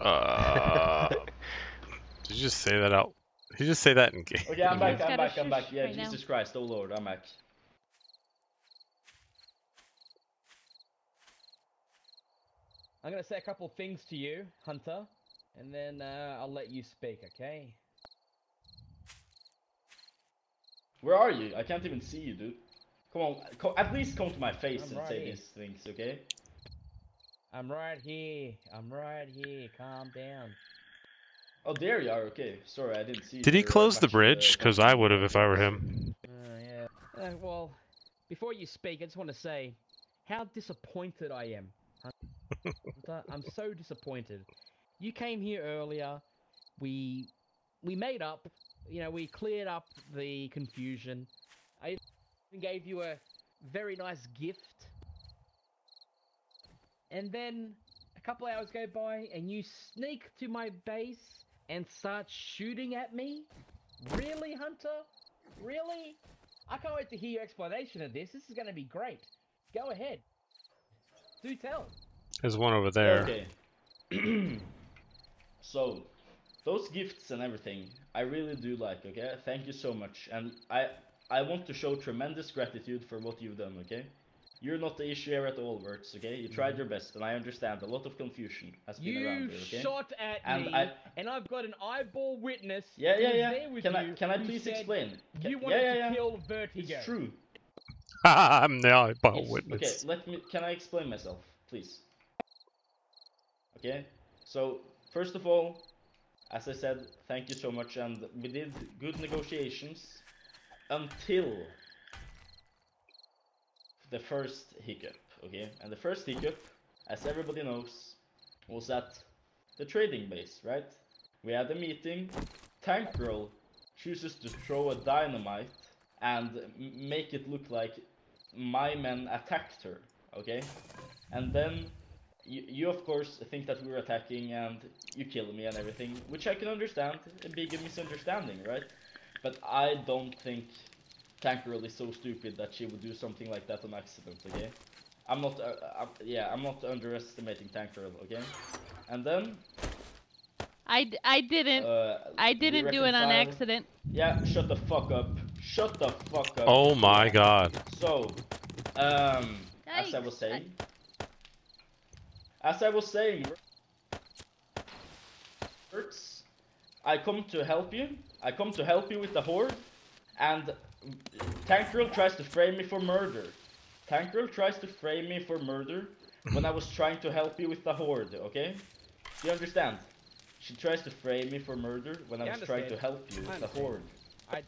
Speaker 1: Uh, did you just say that out? Did you just say that in game?
Speaker 3: Okay, I'm back, I'm back, I'm back. Yeah,
Speaker 6: right now.
Speaker 3: Jesus Christ, oh Lord, I'm back.
Speaker 5: I'm gonna say a couple things to you, Hunter, and then uh, I'll let you speak, okay?
Speaker 3: Where are you? I can't even see you, dude. Come on, co- at least come to my face
Speaker 5: I'm
Speaker 3: and
Speaker 5: right
Speaker 3: say
Speaker 5: here.
Speaker 3: these things, okay?
Speaker 5: I'm right here. I'm right here. Calm down.
Speaker 3: Oh, there you are. Okay, sorry, I didn't see.
Speaker 1: Did he close the
Speaker 3: much, uh,
Speaker 1: bridge? Because I would have if I were him.
Speaker 5: Uh, yeah. Uh, well, before you speak, I just want to say how disappointed I am. I'm so disappointed. You came here earlier. We we made up. You know, we cleared up the confusion. I even gave you a very nice gift. And then a couple hours go by, and you sneak to my base and start shooting at me. Really, Hunter? Really? I can't wait to hear your explanation of this. This is going to be great. Go ahead. Do tell.
Speaker 1: There's one over there.
Speaker 3: Okay. so, those gifts and everything, I really do like. Okay, thank you so much, and I I want to show tremendous gratitude for what you've done. Okay, you're not the issue here at all, Verts. Okay, you tried mm-hmm. your best, and I understand a lot of confusion has been around here. Okay.
Speaker 5: You shot at
Speaker 3: And
Speaker 5: me,
Speaker 3: I-
Speaker 5: and I've got an eyeball witness.
Speaker 3: Yeah, yeah, yeah.
Speaker 5: there with
Speaker 3: Can I can I please explain? Ca-
Speaker 5: You
Speaker 3: yeah,
Speaker 5: wanted
Speaker 3: yeah,
Speaker 5: to kill Vertiigo.
Speaker 3: It's true.
Speaker 1: I'm the eyeball
Speaker 3: It's-
Speaker 1: witness.
Speaker 3: Okay, let me. Can I explain myself, please? Okay. So first of all, as I said, thank you so much, and we did good negotiations until the first hiccup. Okay, and the first hiccup, as everybody knows, was at the trading base, right? We had a meeting. Tankgirl chooses to throw a dynamite and make it look like my men attacked her, okay? And then you, you of course think that we were attacking and you kill me and everything, which I can understand, a big misunderstanding, right? But I don't think Tankgirl is so stupid that she would do something like that on accident, okay? I'm not, uh, I'm, yeah, I'm not underestimating Tankgirl, okay? And then,
Speaker 6: I, I didn't.
Speaker 3: uh,
Speaker 6: I didn't do it on accident.
Speaker 3: Yeah, shut the fuck up. Shut the fuck up.
Speaker 1: Oh my god.
Speaker 3: So, um, as I was
Speaker 6: Yikes.
Speaker 3: saying, as I was saying, I come to help you. I come to help you with the horde, and Tank tries to frame me for murder. Tank tries to frame me for murder when I was trying to help you with the horde. Okay, do you understand? She tries to frame me for murder when I
Speaker 5: Yeah, I
Speaker 3: was trying to help you with the horde.
Speaker 5: I-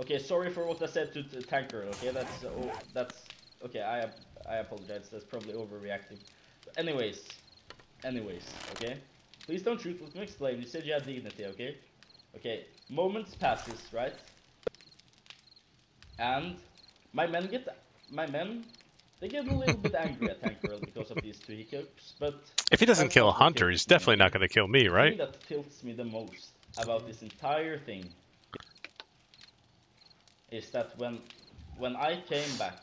Speaker 3: Okay, sorry for what I said to, to Okay, that's oh, that's okay. I I apologize. That's probably overreacting. Anyways, anyways, okay. Please don't shoot. Let me explain. You said you had dignity. Okay. Okay. Moments passes, right? And my men get my men. They get a little bit angry at Tankgirl because of these two hiccups, but
Speaker 1: If he doesn't kill Hunter, he's definitely not going to kill me, right?
Speaker 3: The thing that tilts me the most about this entire thing is that when when I came back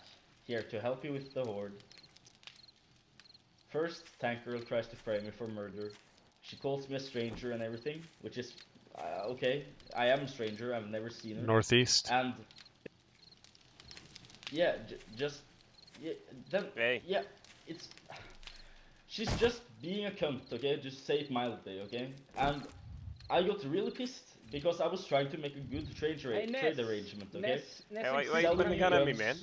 Speaker 3: here to help you with the horde, first Tankgirl tries to frame me for murder. She calls me a stranger and everything, which is uh, okay. I am a stranger. I've never seen her.
Speaker 1: Northeast.
Speaker 3: And yeah, j- just yeah, then
Speaker 8: Hey.
Speaker 3: yeah, it's she's just being a cunt, okay? Just say it mildly, okay? And I got really pissed because I was trying to make a good trade ra-
Speaker 5: Hey,
Speaker 3: trade arrangement, okay?
Speaker 5: Ness, Ness,
Speaker 8: Hey, wait,
Speaker 5: ex-
Speaker 8: wait, put a
Speaker 3: you
Speaker 8: gun on me, man.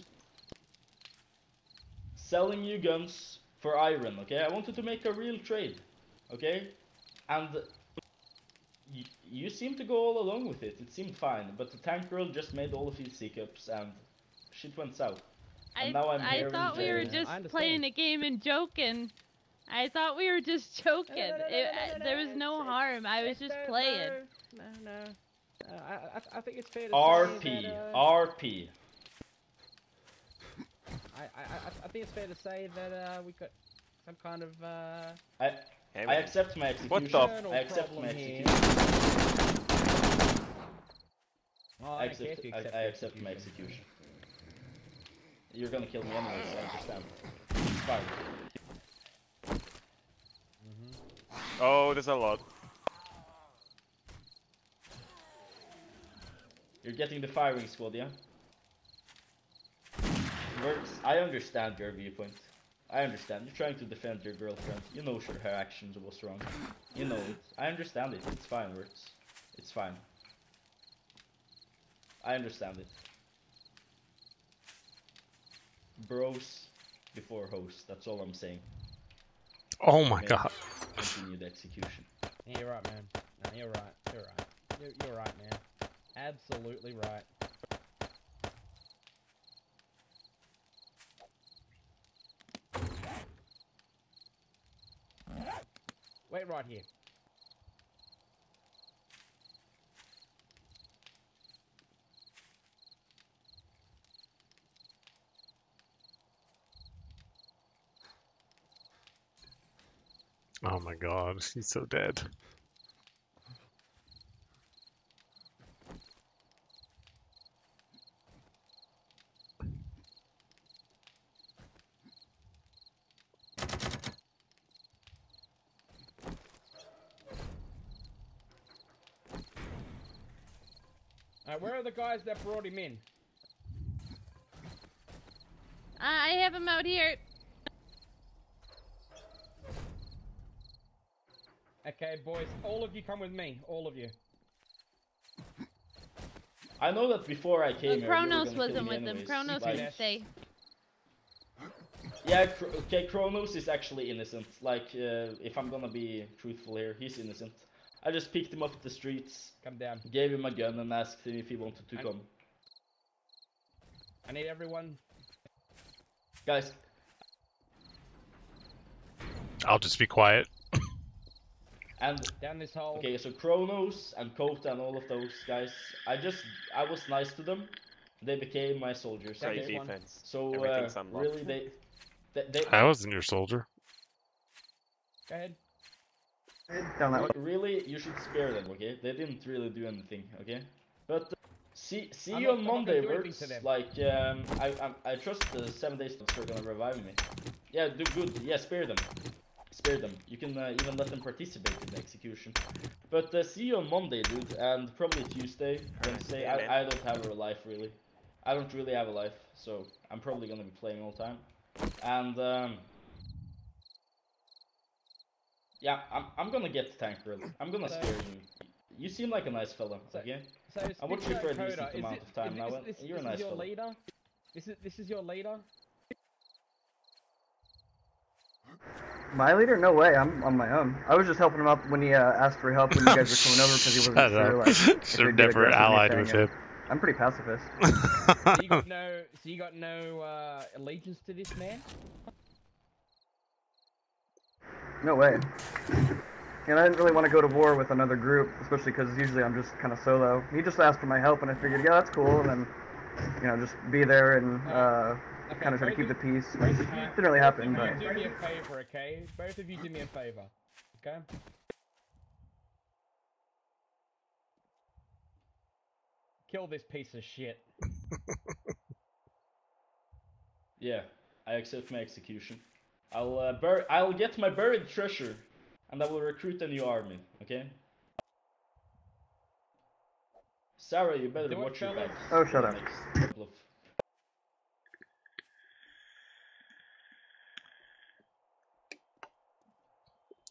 Speaker 3: Selling you guns for iron, okay? I wanted to make a real trade, okay? And y- you seem to go all along with it. It seemed fine, but the tank girl just made all of these hiccups and shit went south.
Speaker 6: I,
Speaker 3: And now I'm
Speaker 6: I
Speaker 3: here
Speaker 6: thought we were just
Speaker 5: I
Speaker 6: playing a game and joking. I thought we were just joking.
Speaker 5: No, no, no, no,
Speaker 6: It-
Speaker 5: no, no,
Speaker 6: there was no
Speaker 5: it's-
Speaker 6: harm. I was just playing.
Speaker 5: No, no. no. Uh, I, I, I think it's fair to
Speaker 3: RP,
Speaker 5: say that. Uh,
Speaker 3: RP.
Speaker 5: I, I, I, I think it's fair to say that uh, we got some kind of uh,
Speaker 3: I
Speaker 8: Hey,
Speaker 3: I accept my execution.
Speaker 8: What the-
Speaker 3: I accept my execution.
Speaker 5: Oh,
Speaker 3: I
Speaker 5: I,
Speaker 3: accept,
Speaker 5: guess you
Speaker 3: I,
Speaker 5: accept
Speaker 3: I
Speaker 5: the
Speaker 3: accept my
Speaker 5: execution.
Speaker 3: execution. You're gonna kill me anyway, so I understand. It's fine.
Speaker 8: Oh, there's a lot.
Speaker 3: You're getting the firing squad, yeah? Verts. I understand your viewpoint. I understand. You're trying to defend your girlfriend. You know sure her actions was wrong. You know it. I understand it. It's fine, Verts. It's fine. I understand it. Bros before hosts. That's all I'm saying.
Speaker 1: Oh my
Speaker 3: Okay.
Speaker 1: god.
Speaker 3: Continue the execution.
Speaker 5: Yeah, you're right, man. No, you're right. You're right. You're, you're right, man. Absolutely right. Wait right here.
Speaker 1: Oh my god. He's so dead.
Speaker 5: The guys that brought him in?
Speaker 6: I I have him out here.
Speaker 5: Okay, boys, all of you come with me. All of you.
Speaker 3: I know that before I came
Speaker 6: Well,
Speaker 3: here, you were
Speaker 6: Kranous
Speaker 3: gonna
Speaker 6: wasn't
Speaker 3: kill me
Speaker 6: with them.
Speaker 3: anyways,
Speaker 6: Kranous
Speaker 3: like-
Speaker 6: didn't stay.
Speaker 3: Yeah, okay, Kranous is actually innocent. Like, uh, if I'm gonna be truthful here, he's innocent. I just picked him up at the streets,
Speaker 5: Come down.
Speaker 3: gave him a gun, and asked him if he wanted to
Speaker 5: I'm-
Speaker 3: come.
Speaker 5: I need everyone.
Speaker 3: Guys,
Speaker 1: I'll just be quiet.
Speaker 3: and
Speaker 5: Down this hole.
Speaker 3: okay, so Kranous and Kota and all of those guys, I just I was nice to them. They became my soldiers.
Speaker 5: Great
Speaker 3: Okay?
Speaker 5: one.
Speaker 9: defense.
Speaker 3: So uh, really, they, they, they
Speaker 1: I wasn't your soldier.
Speaker 5: Go ahead.
Speaker 4: Down that way.
Speaker 3: really, you should spare them. Okay, they didn't really do anything. Okay, but uh, see see
Speaker 5: I'm
Speaker 3: you
Speaker 5: not-
Speaker 3: on
Speaker 5: I'm not gonna
Speaker 3: Monday,
Speaker 5: do
Speaker 3: works. Like um, I, I I trust the seven days that are gonna revive me. Yeah, do good. Yeah, spare them. Spare them. You can uh, even let them participate in the execution. But uh, see you on Monday, dude, and probably Tuesday, Wednesday.
Speaker 9: yeah.
Speaker 3: I, I don't have a life really. I don't really have a life, so I'm probably gonna be playing all the time. And um, yeah, I'm I'm gonna get the tank really. I'm gonna
Speaker 5: So-
Speaker 3: spare you. You seem like a nice fella,
Speaker 5: So-
Speaker 3: okay?
Speaker 5: So,
Speaker 3: I watched you
Speaker 5: Sticko
Speaker 3: for a
Speaker 5: Coda,
Speaker 3: decent
Speaker 5: is
Speaker 3: amount
Speaker 5: it-
Speaker 3: of time
Speaker 5: is-
Speaker 3: now,
Speaker 5: is
Speaker 3: and
Speaker 5: This,
Speaker 3: you're a nice
Speaker 5: is your
Speaker 3: fella.
Speaker 5: leader. This is this is your leader.
Speaker 4: My leader? No way. I'm on my own. I was just helping him out when he uh, asked for help when you guys were coming over because he wasn't
Speaker 1: Shut
Speaker 4: sure.
Speaker 1: up.
Speaker 4: Like, if
Speaker 1: Should have never allied with him.
Speaker 4: I'm pretty pacifist.
Speaker 5: So you got no. So you got no uh, allegiance to this man.
Speaker 4: No way. And I didn't really want to go to war with another group, especially because usually I'm just kind of solo. He just asked for my help, and I figured, yeah, that's cool, and then, you know, just be there and uh,
Speaker 5: Okay,
Speaker 4: kind of try to
Speaker 5: both
Speaker 4: keep the peace.
Speaker 5: both
Speaker 4: Which
Speaker 5: of
Speaker 4: didn't really happen,
Speaker 5: both
Speaker 4: but
Speaker 5: you do me a favor, okay? Both of you do me a favor, okay? Kill this piece of shit.
Speaker 3: Yeah, I accept my execution. I'll uh, bur- I'll get my buried treasure, and I will recruit a new army. Okay. Sarah, you better
Speaker 5: Do
Speaker 3: watch your back.
Speaker 4: Oh, shut up.
Speaker 3: next of-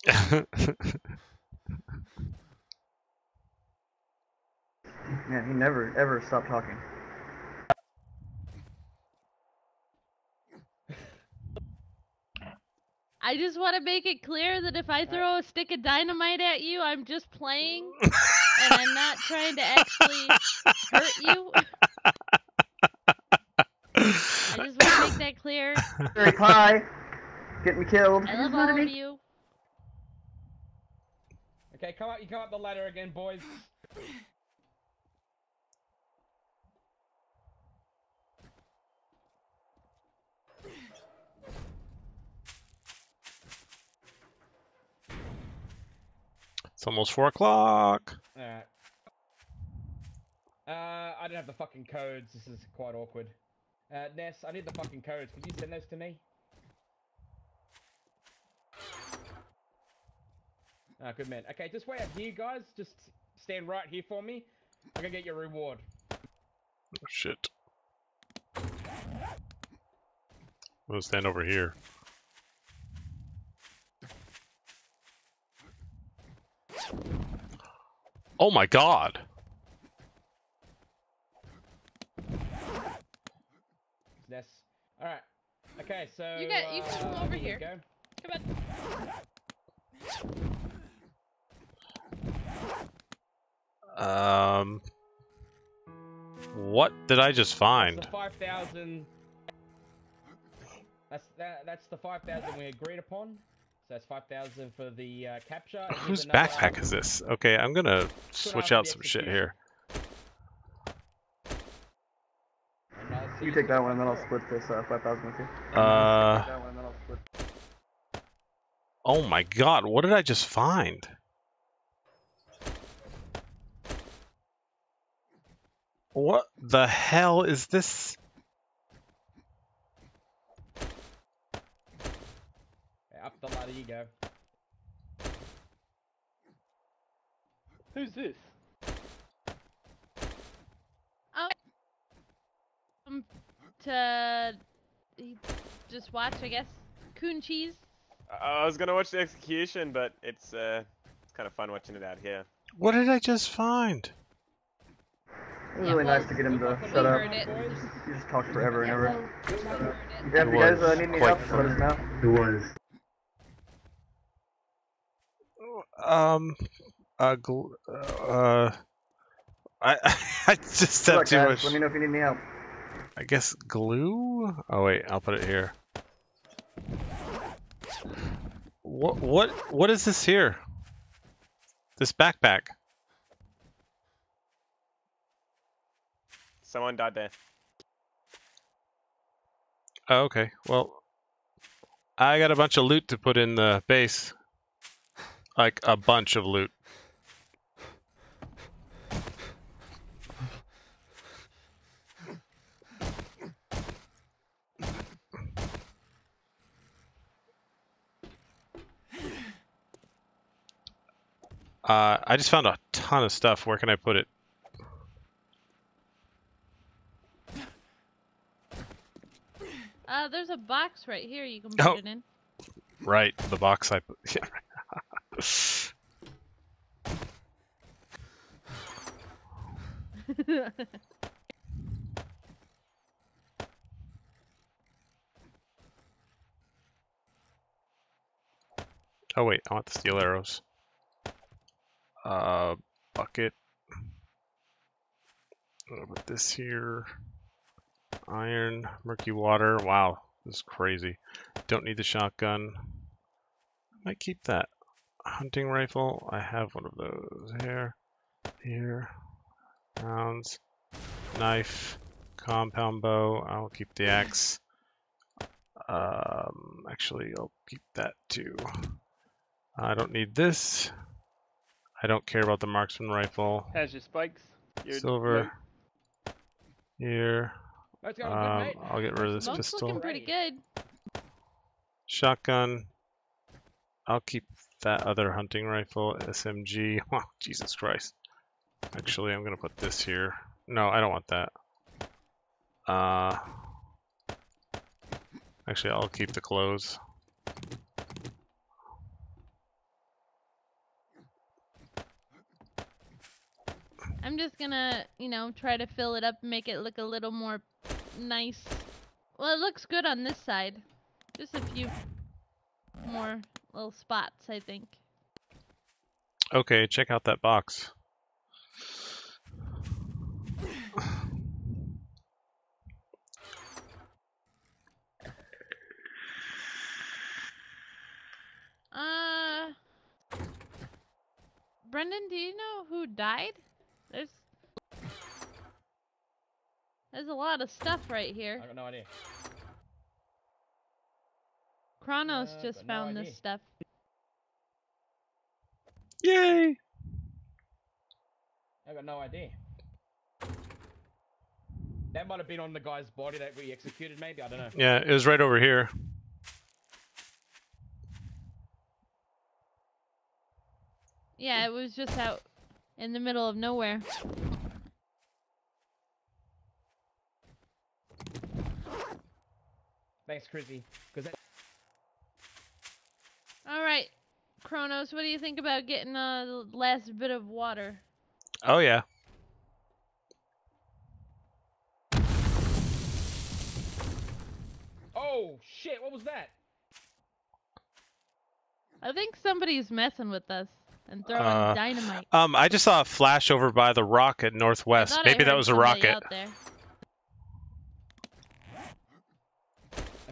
Speaker 4: man, he never ever stopped talking.
Speaker 6: I just want to make it clear that if I throw a stick of dynamite at you, I'm just playing, and I'm not trying to actually hurt you. I just want to make that clear.
Speaker 4: Very pie, get me killed.
Speaker 6: I love all of you.
Speaker 5: Okay, come up. You come up the ladder again, boys.
Speaker 1: It's almost four o'clock.
Speaker 5: Alright. Uh, I don't have the fucking codes. This is quite awkward. Uh, Ness, I need the fucking codes. Could you send those to me? Ah, good man. Okay, just wait up here, guys. Just stand right here for me. I'm gonna get your reward.
Speaker 1: Oh, shit. I'm gonna stand over here. Oh my god!
Speaker 5: Ness. Alright. Okay, so.
Speaker 6: You got- you can come
Speaker 5: uh,
Speaker 6: over
Speaker 5: here.
Speaker 6: here. Come on.
Speaker 1: Um. What did I just find?
Speaker 5: That's the 5,000. That's, that, that's the 5,000 we agreed upon. So that's 5,000 for the uh, capture.
Speaker 1: Whose backpack is this? Okay, I'm gonna switch out
Speaker 5: the
Speaker 1: some shit here.
Speaker 4: You take that one, and then I'll split this uh, 5,000 with you.
Speaker 1: Uh.
Speaker 4: Take that one, and then I'll split.
Speaker 1: Oh my god, what did I just find? What the hell is this?
Speaker 5: Yeah, Up the ladder you go.
Speaker 8: Who's this?
Speaker 6: something to just watch, I guess. Coon cheese.
Speaker 9: I was gonna watch the execution, but it's uh, it's kind of fun watching it out here.
Speaker 1: What did I just find?
Speaker 4: It was
Speaker 6: Yeah,
Speaker 4: really
Speaker 6: well,
Speaker 4: nice to get him to shut up.
Speaker 6: heard it.
Speaker 4: He just talks forever and ever.
Speaker 6: well, we heard it.
Speaker 4: Yeah, if you guys uh,
Speaker 2: was
Speaker 4: need any
Speaker 2: quite
Speaker 4: help, just let us know.
Speaker 10: It was.
Speaker 1: Um, uh, gl- uh, I I just
Speaker 4: Good
Speaker 1: have
Speaker 4: luck,
Speaker 1: too
Speaker 4: guys.
Speaker 1: much.
Speaker 4: Let me know if you need any help.
Speaker 1: I guess glue. Oh wait, I'll put it here. What what what is this here? This backpack.
Speaker 9: Someone died there.
Speaker 1: Oh, okay. Well, I got a bunch of loot to put in the base. Like a bunch of loot. Uh, I just found a ton of stuff. Where can I put it?
Speaker 6: Uh, there's a box right here you can put
Speaker 1: Oh.
Speaker 6: it in.
Speaker 1: Right, the box I put. Yeah. Oh wait, I want the steel arrows. Uh, bucket. Put this here. Iron, murky water. Wow, this is crazy. Don't need the shotgun. Might keep that. Hunting rifle. I have one of those here. Here. Rounds. Knife. Compound bow. I'll keep the axe. Um, actually, I'll keep that too. I don't need this. I don't care about the marksman rifle.
Speaker 8: Has your spikes? Your
Speaker 1: Silver. Here.
Speaker 5: That's going
Speaker 1: Um,
Speaker 5: good, mate.
Speaker 1: I'll get rid of this
Speaker 6: Smoke's
Speaker 1: pistol.
Speaker 6: looking pretty good.
Speaker 1: Shotgun. I'll keep that other hunting rifle, SMG. Oh, Jesus Christ. Actually, I'm gonna put this here. No, I don't want that. Uh, actually, I'll keep the clothes.
Speaker 6: I'm just gonna, you know, try to fill it up make it look a little more nice. Well, it looks good on this side. Just a few more little spots, I think.
Speaker 1: Okay, check out that box.
Speaker 6: Uh, Brendan, do you know who died? There's there's a lot of stuff right here.
Speaker 5: I got no idea.
Speaker 6: Kranous
Speaker 5: Uh,
Speaker 6: just
Speaker 5: got no
Speaker 6: found this stuff.
Speaker 1: Yay!
Speaker 5: I got no idea. That might have been on the guy's body that we executed, maybe. I don't know.
Speaker 1: Yeah, it was right over here.
Speaker 6: Yeah, it was just out in the middle of nowhere.
Speaker 5: Thanks, Chrissy. Because that
Speaker 6: All right, Kranous, what do you think about getting uh, the last bit of water?
Speaker 1: Oh yeah.
Speaker 5: Oh shit! What was that?
Speaker 6: I think somebody's messing with us and throwing
Speaker 1: Uh,
Speaker 6: dynamite.
Speaker 1: Um, I just saw a flash over by the rock at northwest. Maybe that was a
Speaker 6: somebody
Speaker 1: rocket.
Speaker 6: Out there.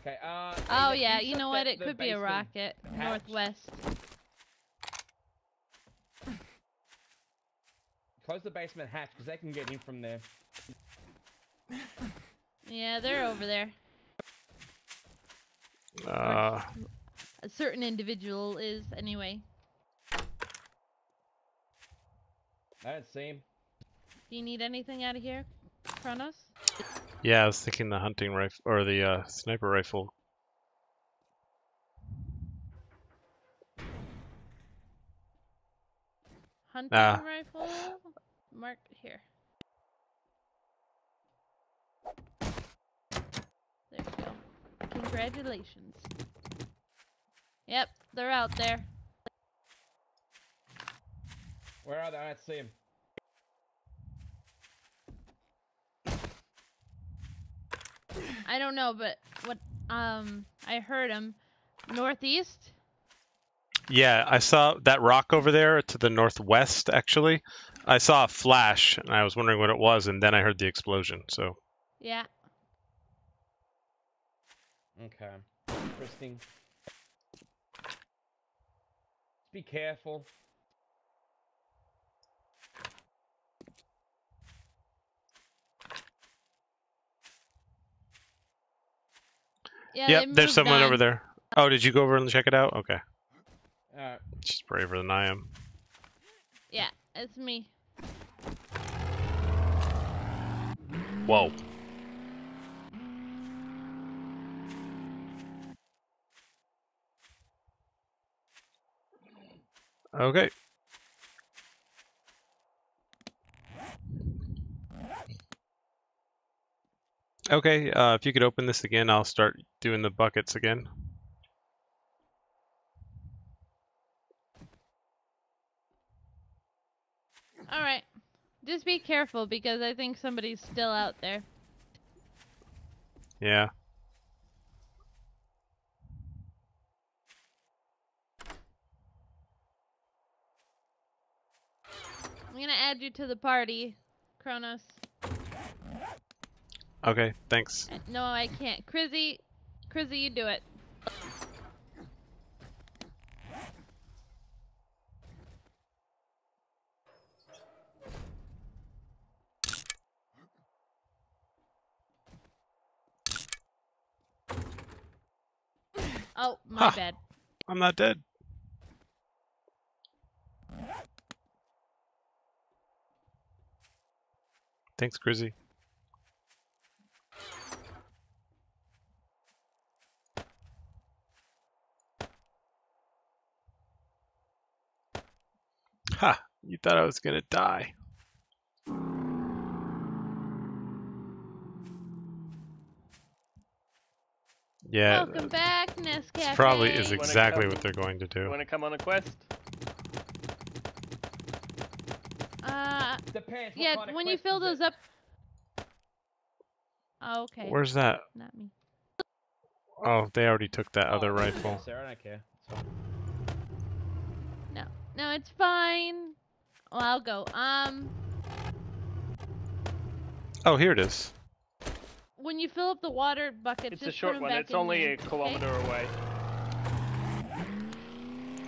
Speaker 5: Okay. Uh.
Speaker 6: Oh yeah, you know what? It could be a rocket.
Speaker 5: hatch?
Speaker 6: Northwest.
Speaker 5: Close the basement hatch because they can get in from there.
Speaker 6: Yeah, they're over there.
Speaker 1: Uh,
Speaker 6: A certain individual is anyway.
Speaker 5: I don't see him.
Speaker 6: Do you need anything out of here, Kranous?
Speaker 1: Yeah, I was thinking the hunting rifle or the uh, sniper rifle.
Speaker 6: Hunting
Speaker 1: Ah.
Speaker 6: rifle. Mark here. There we go. Congratulations. Yep, they're out there.
Speaker 5: Where are they? I don't see them.
Speaker 6: I don't know, but what um I heard him northeast.
Speaker 1: Yeah, I saw that rock over there to the northwest. Actually, I saw a flash, and I was wondering what it was, and then I heard the explosion. So
Speaker 6: Yeah.
Speaker 5: Okay. Interesting. Be careful.
Speaker 6: Yeah.
Speaker 1: yep, there's
Speaker 6: moved
Speaker 1: someone over there. Oh, did you go over and check it out? Okay,
Speaker 5: Uh,
Speaker 1: she's braver than I am.
Speaker 6: Yeah, it's me.
Speaker 1: Whoa. Okay. Okay, uh, if you could open this again, I'll start doing the buckets again.
Speaker 6: All right. Just be careful because I think somebody's still out there.
Speaker 1: Yeah.
Speaker 6: I'm gonna add you to the party, Kranous.
Speaker 1: Okay, thanks.
Speaker 6: No, I can't. Crizzy, Crizzy, you do it. Oh, my
Speaker 1: Ha.
Speaker 6: bad.
Speaker 1: I'm not dead. Thanks, Grizzy. Ha! You thought I was gonna die. Yeah,
Speaker 6: Welcome back, Nescafe.
Speaker 1: this probably is exactly
Speaker 8: come-
Speaker 1: what they're going to do.
Speaker 8: want to come on a quest?
Speaker 6: Uh,
Speaker 5: depends. What
Speaker 6: yeah,
Speaker 5: kind of
Speaker 6: when you fill those
Speaker 5: it?
Speaker 6: up. Oh, okay.
Speaker 1: Where's that?
Speaker 6: Not me.
Speaker 1: Oh, they already took that
Speaker 5: Oh,
Speaker 1: other rifle.
Speaker 5: Sarah, I don't care. It's.
Speaker 6: No, no, it's fine. Well, I'll go. Um,
Speaker 1: Oh, here it is.
Speaker 6: when you fill up the water bucket,
Speaker 8: It's a short
Speaker 6: put 'em
Speaker 8: one. It's only
Speaker 6: there,
Speaker 8: a
Speaker 6: okay?
Speaker 8: kilometer away.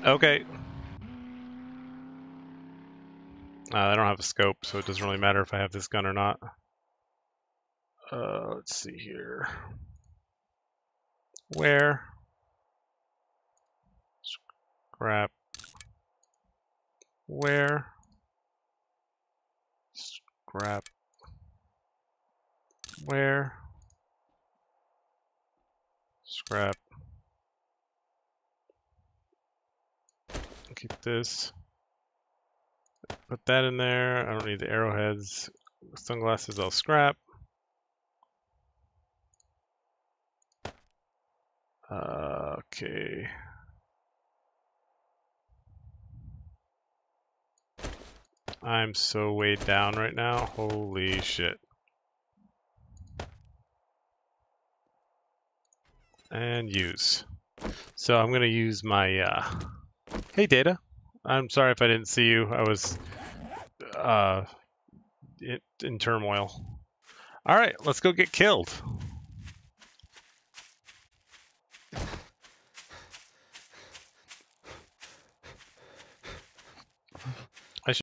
Speaker 1: Okay. Uh, I don't have a scope, so it doesn't really matter if I have this gun or not. Uh, let's see here. Where? Scrap. Where? Scrap. Where? Scrap. Keep this. Put that in there. I don't need the arrowheads. Sunglasses I'll scrap. Uh, okay. I'm so weighed down right now. Holy shit. And use. So I'm gonna use my uh Hey Data. I'm sorry if I didn't see you. I was uh in turmoil. All right, let's go get killed.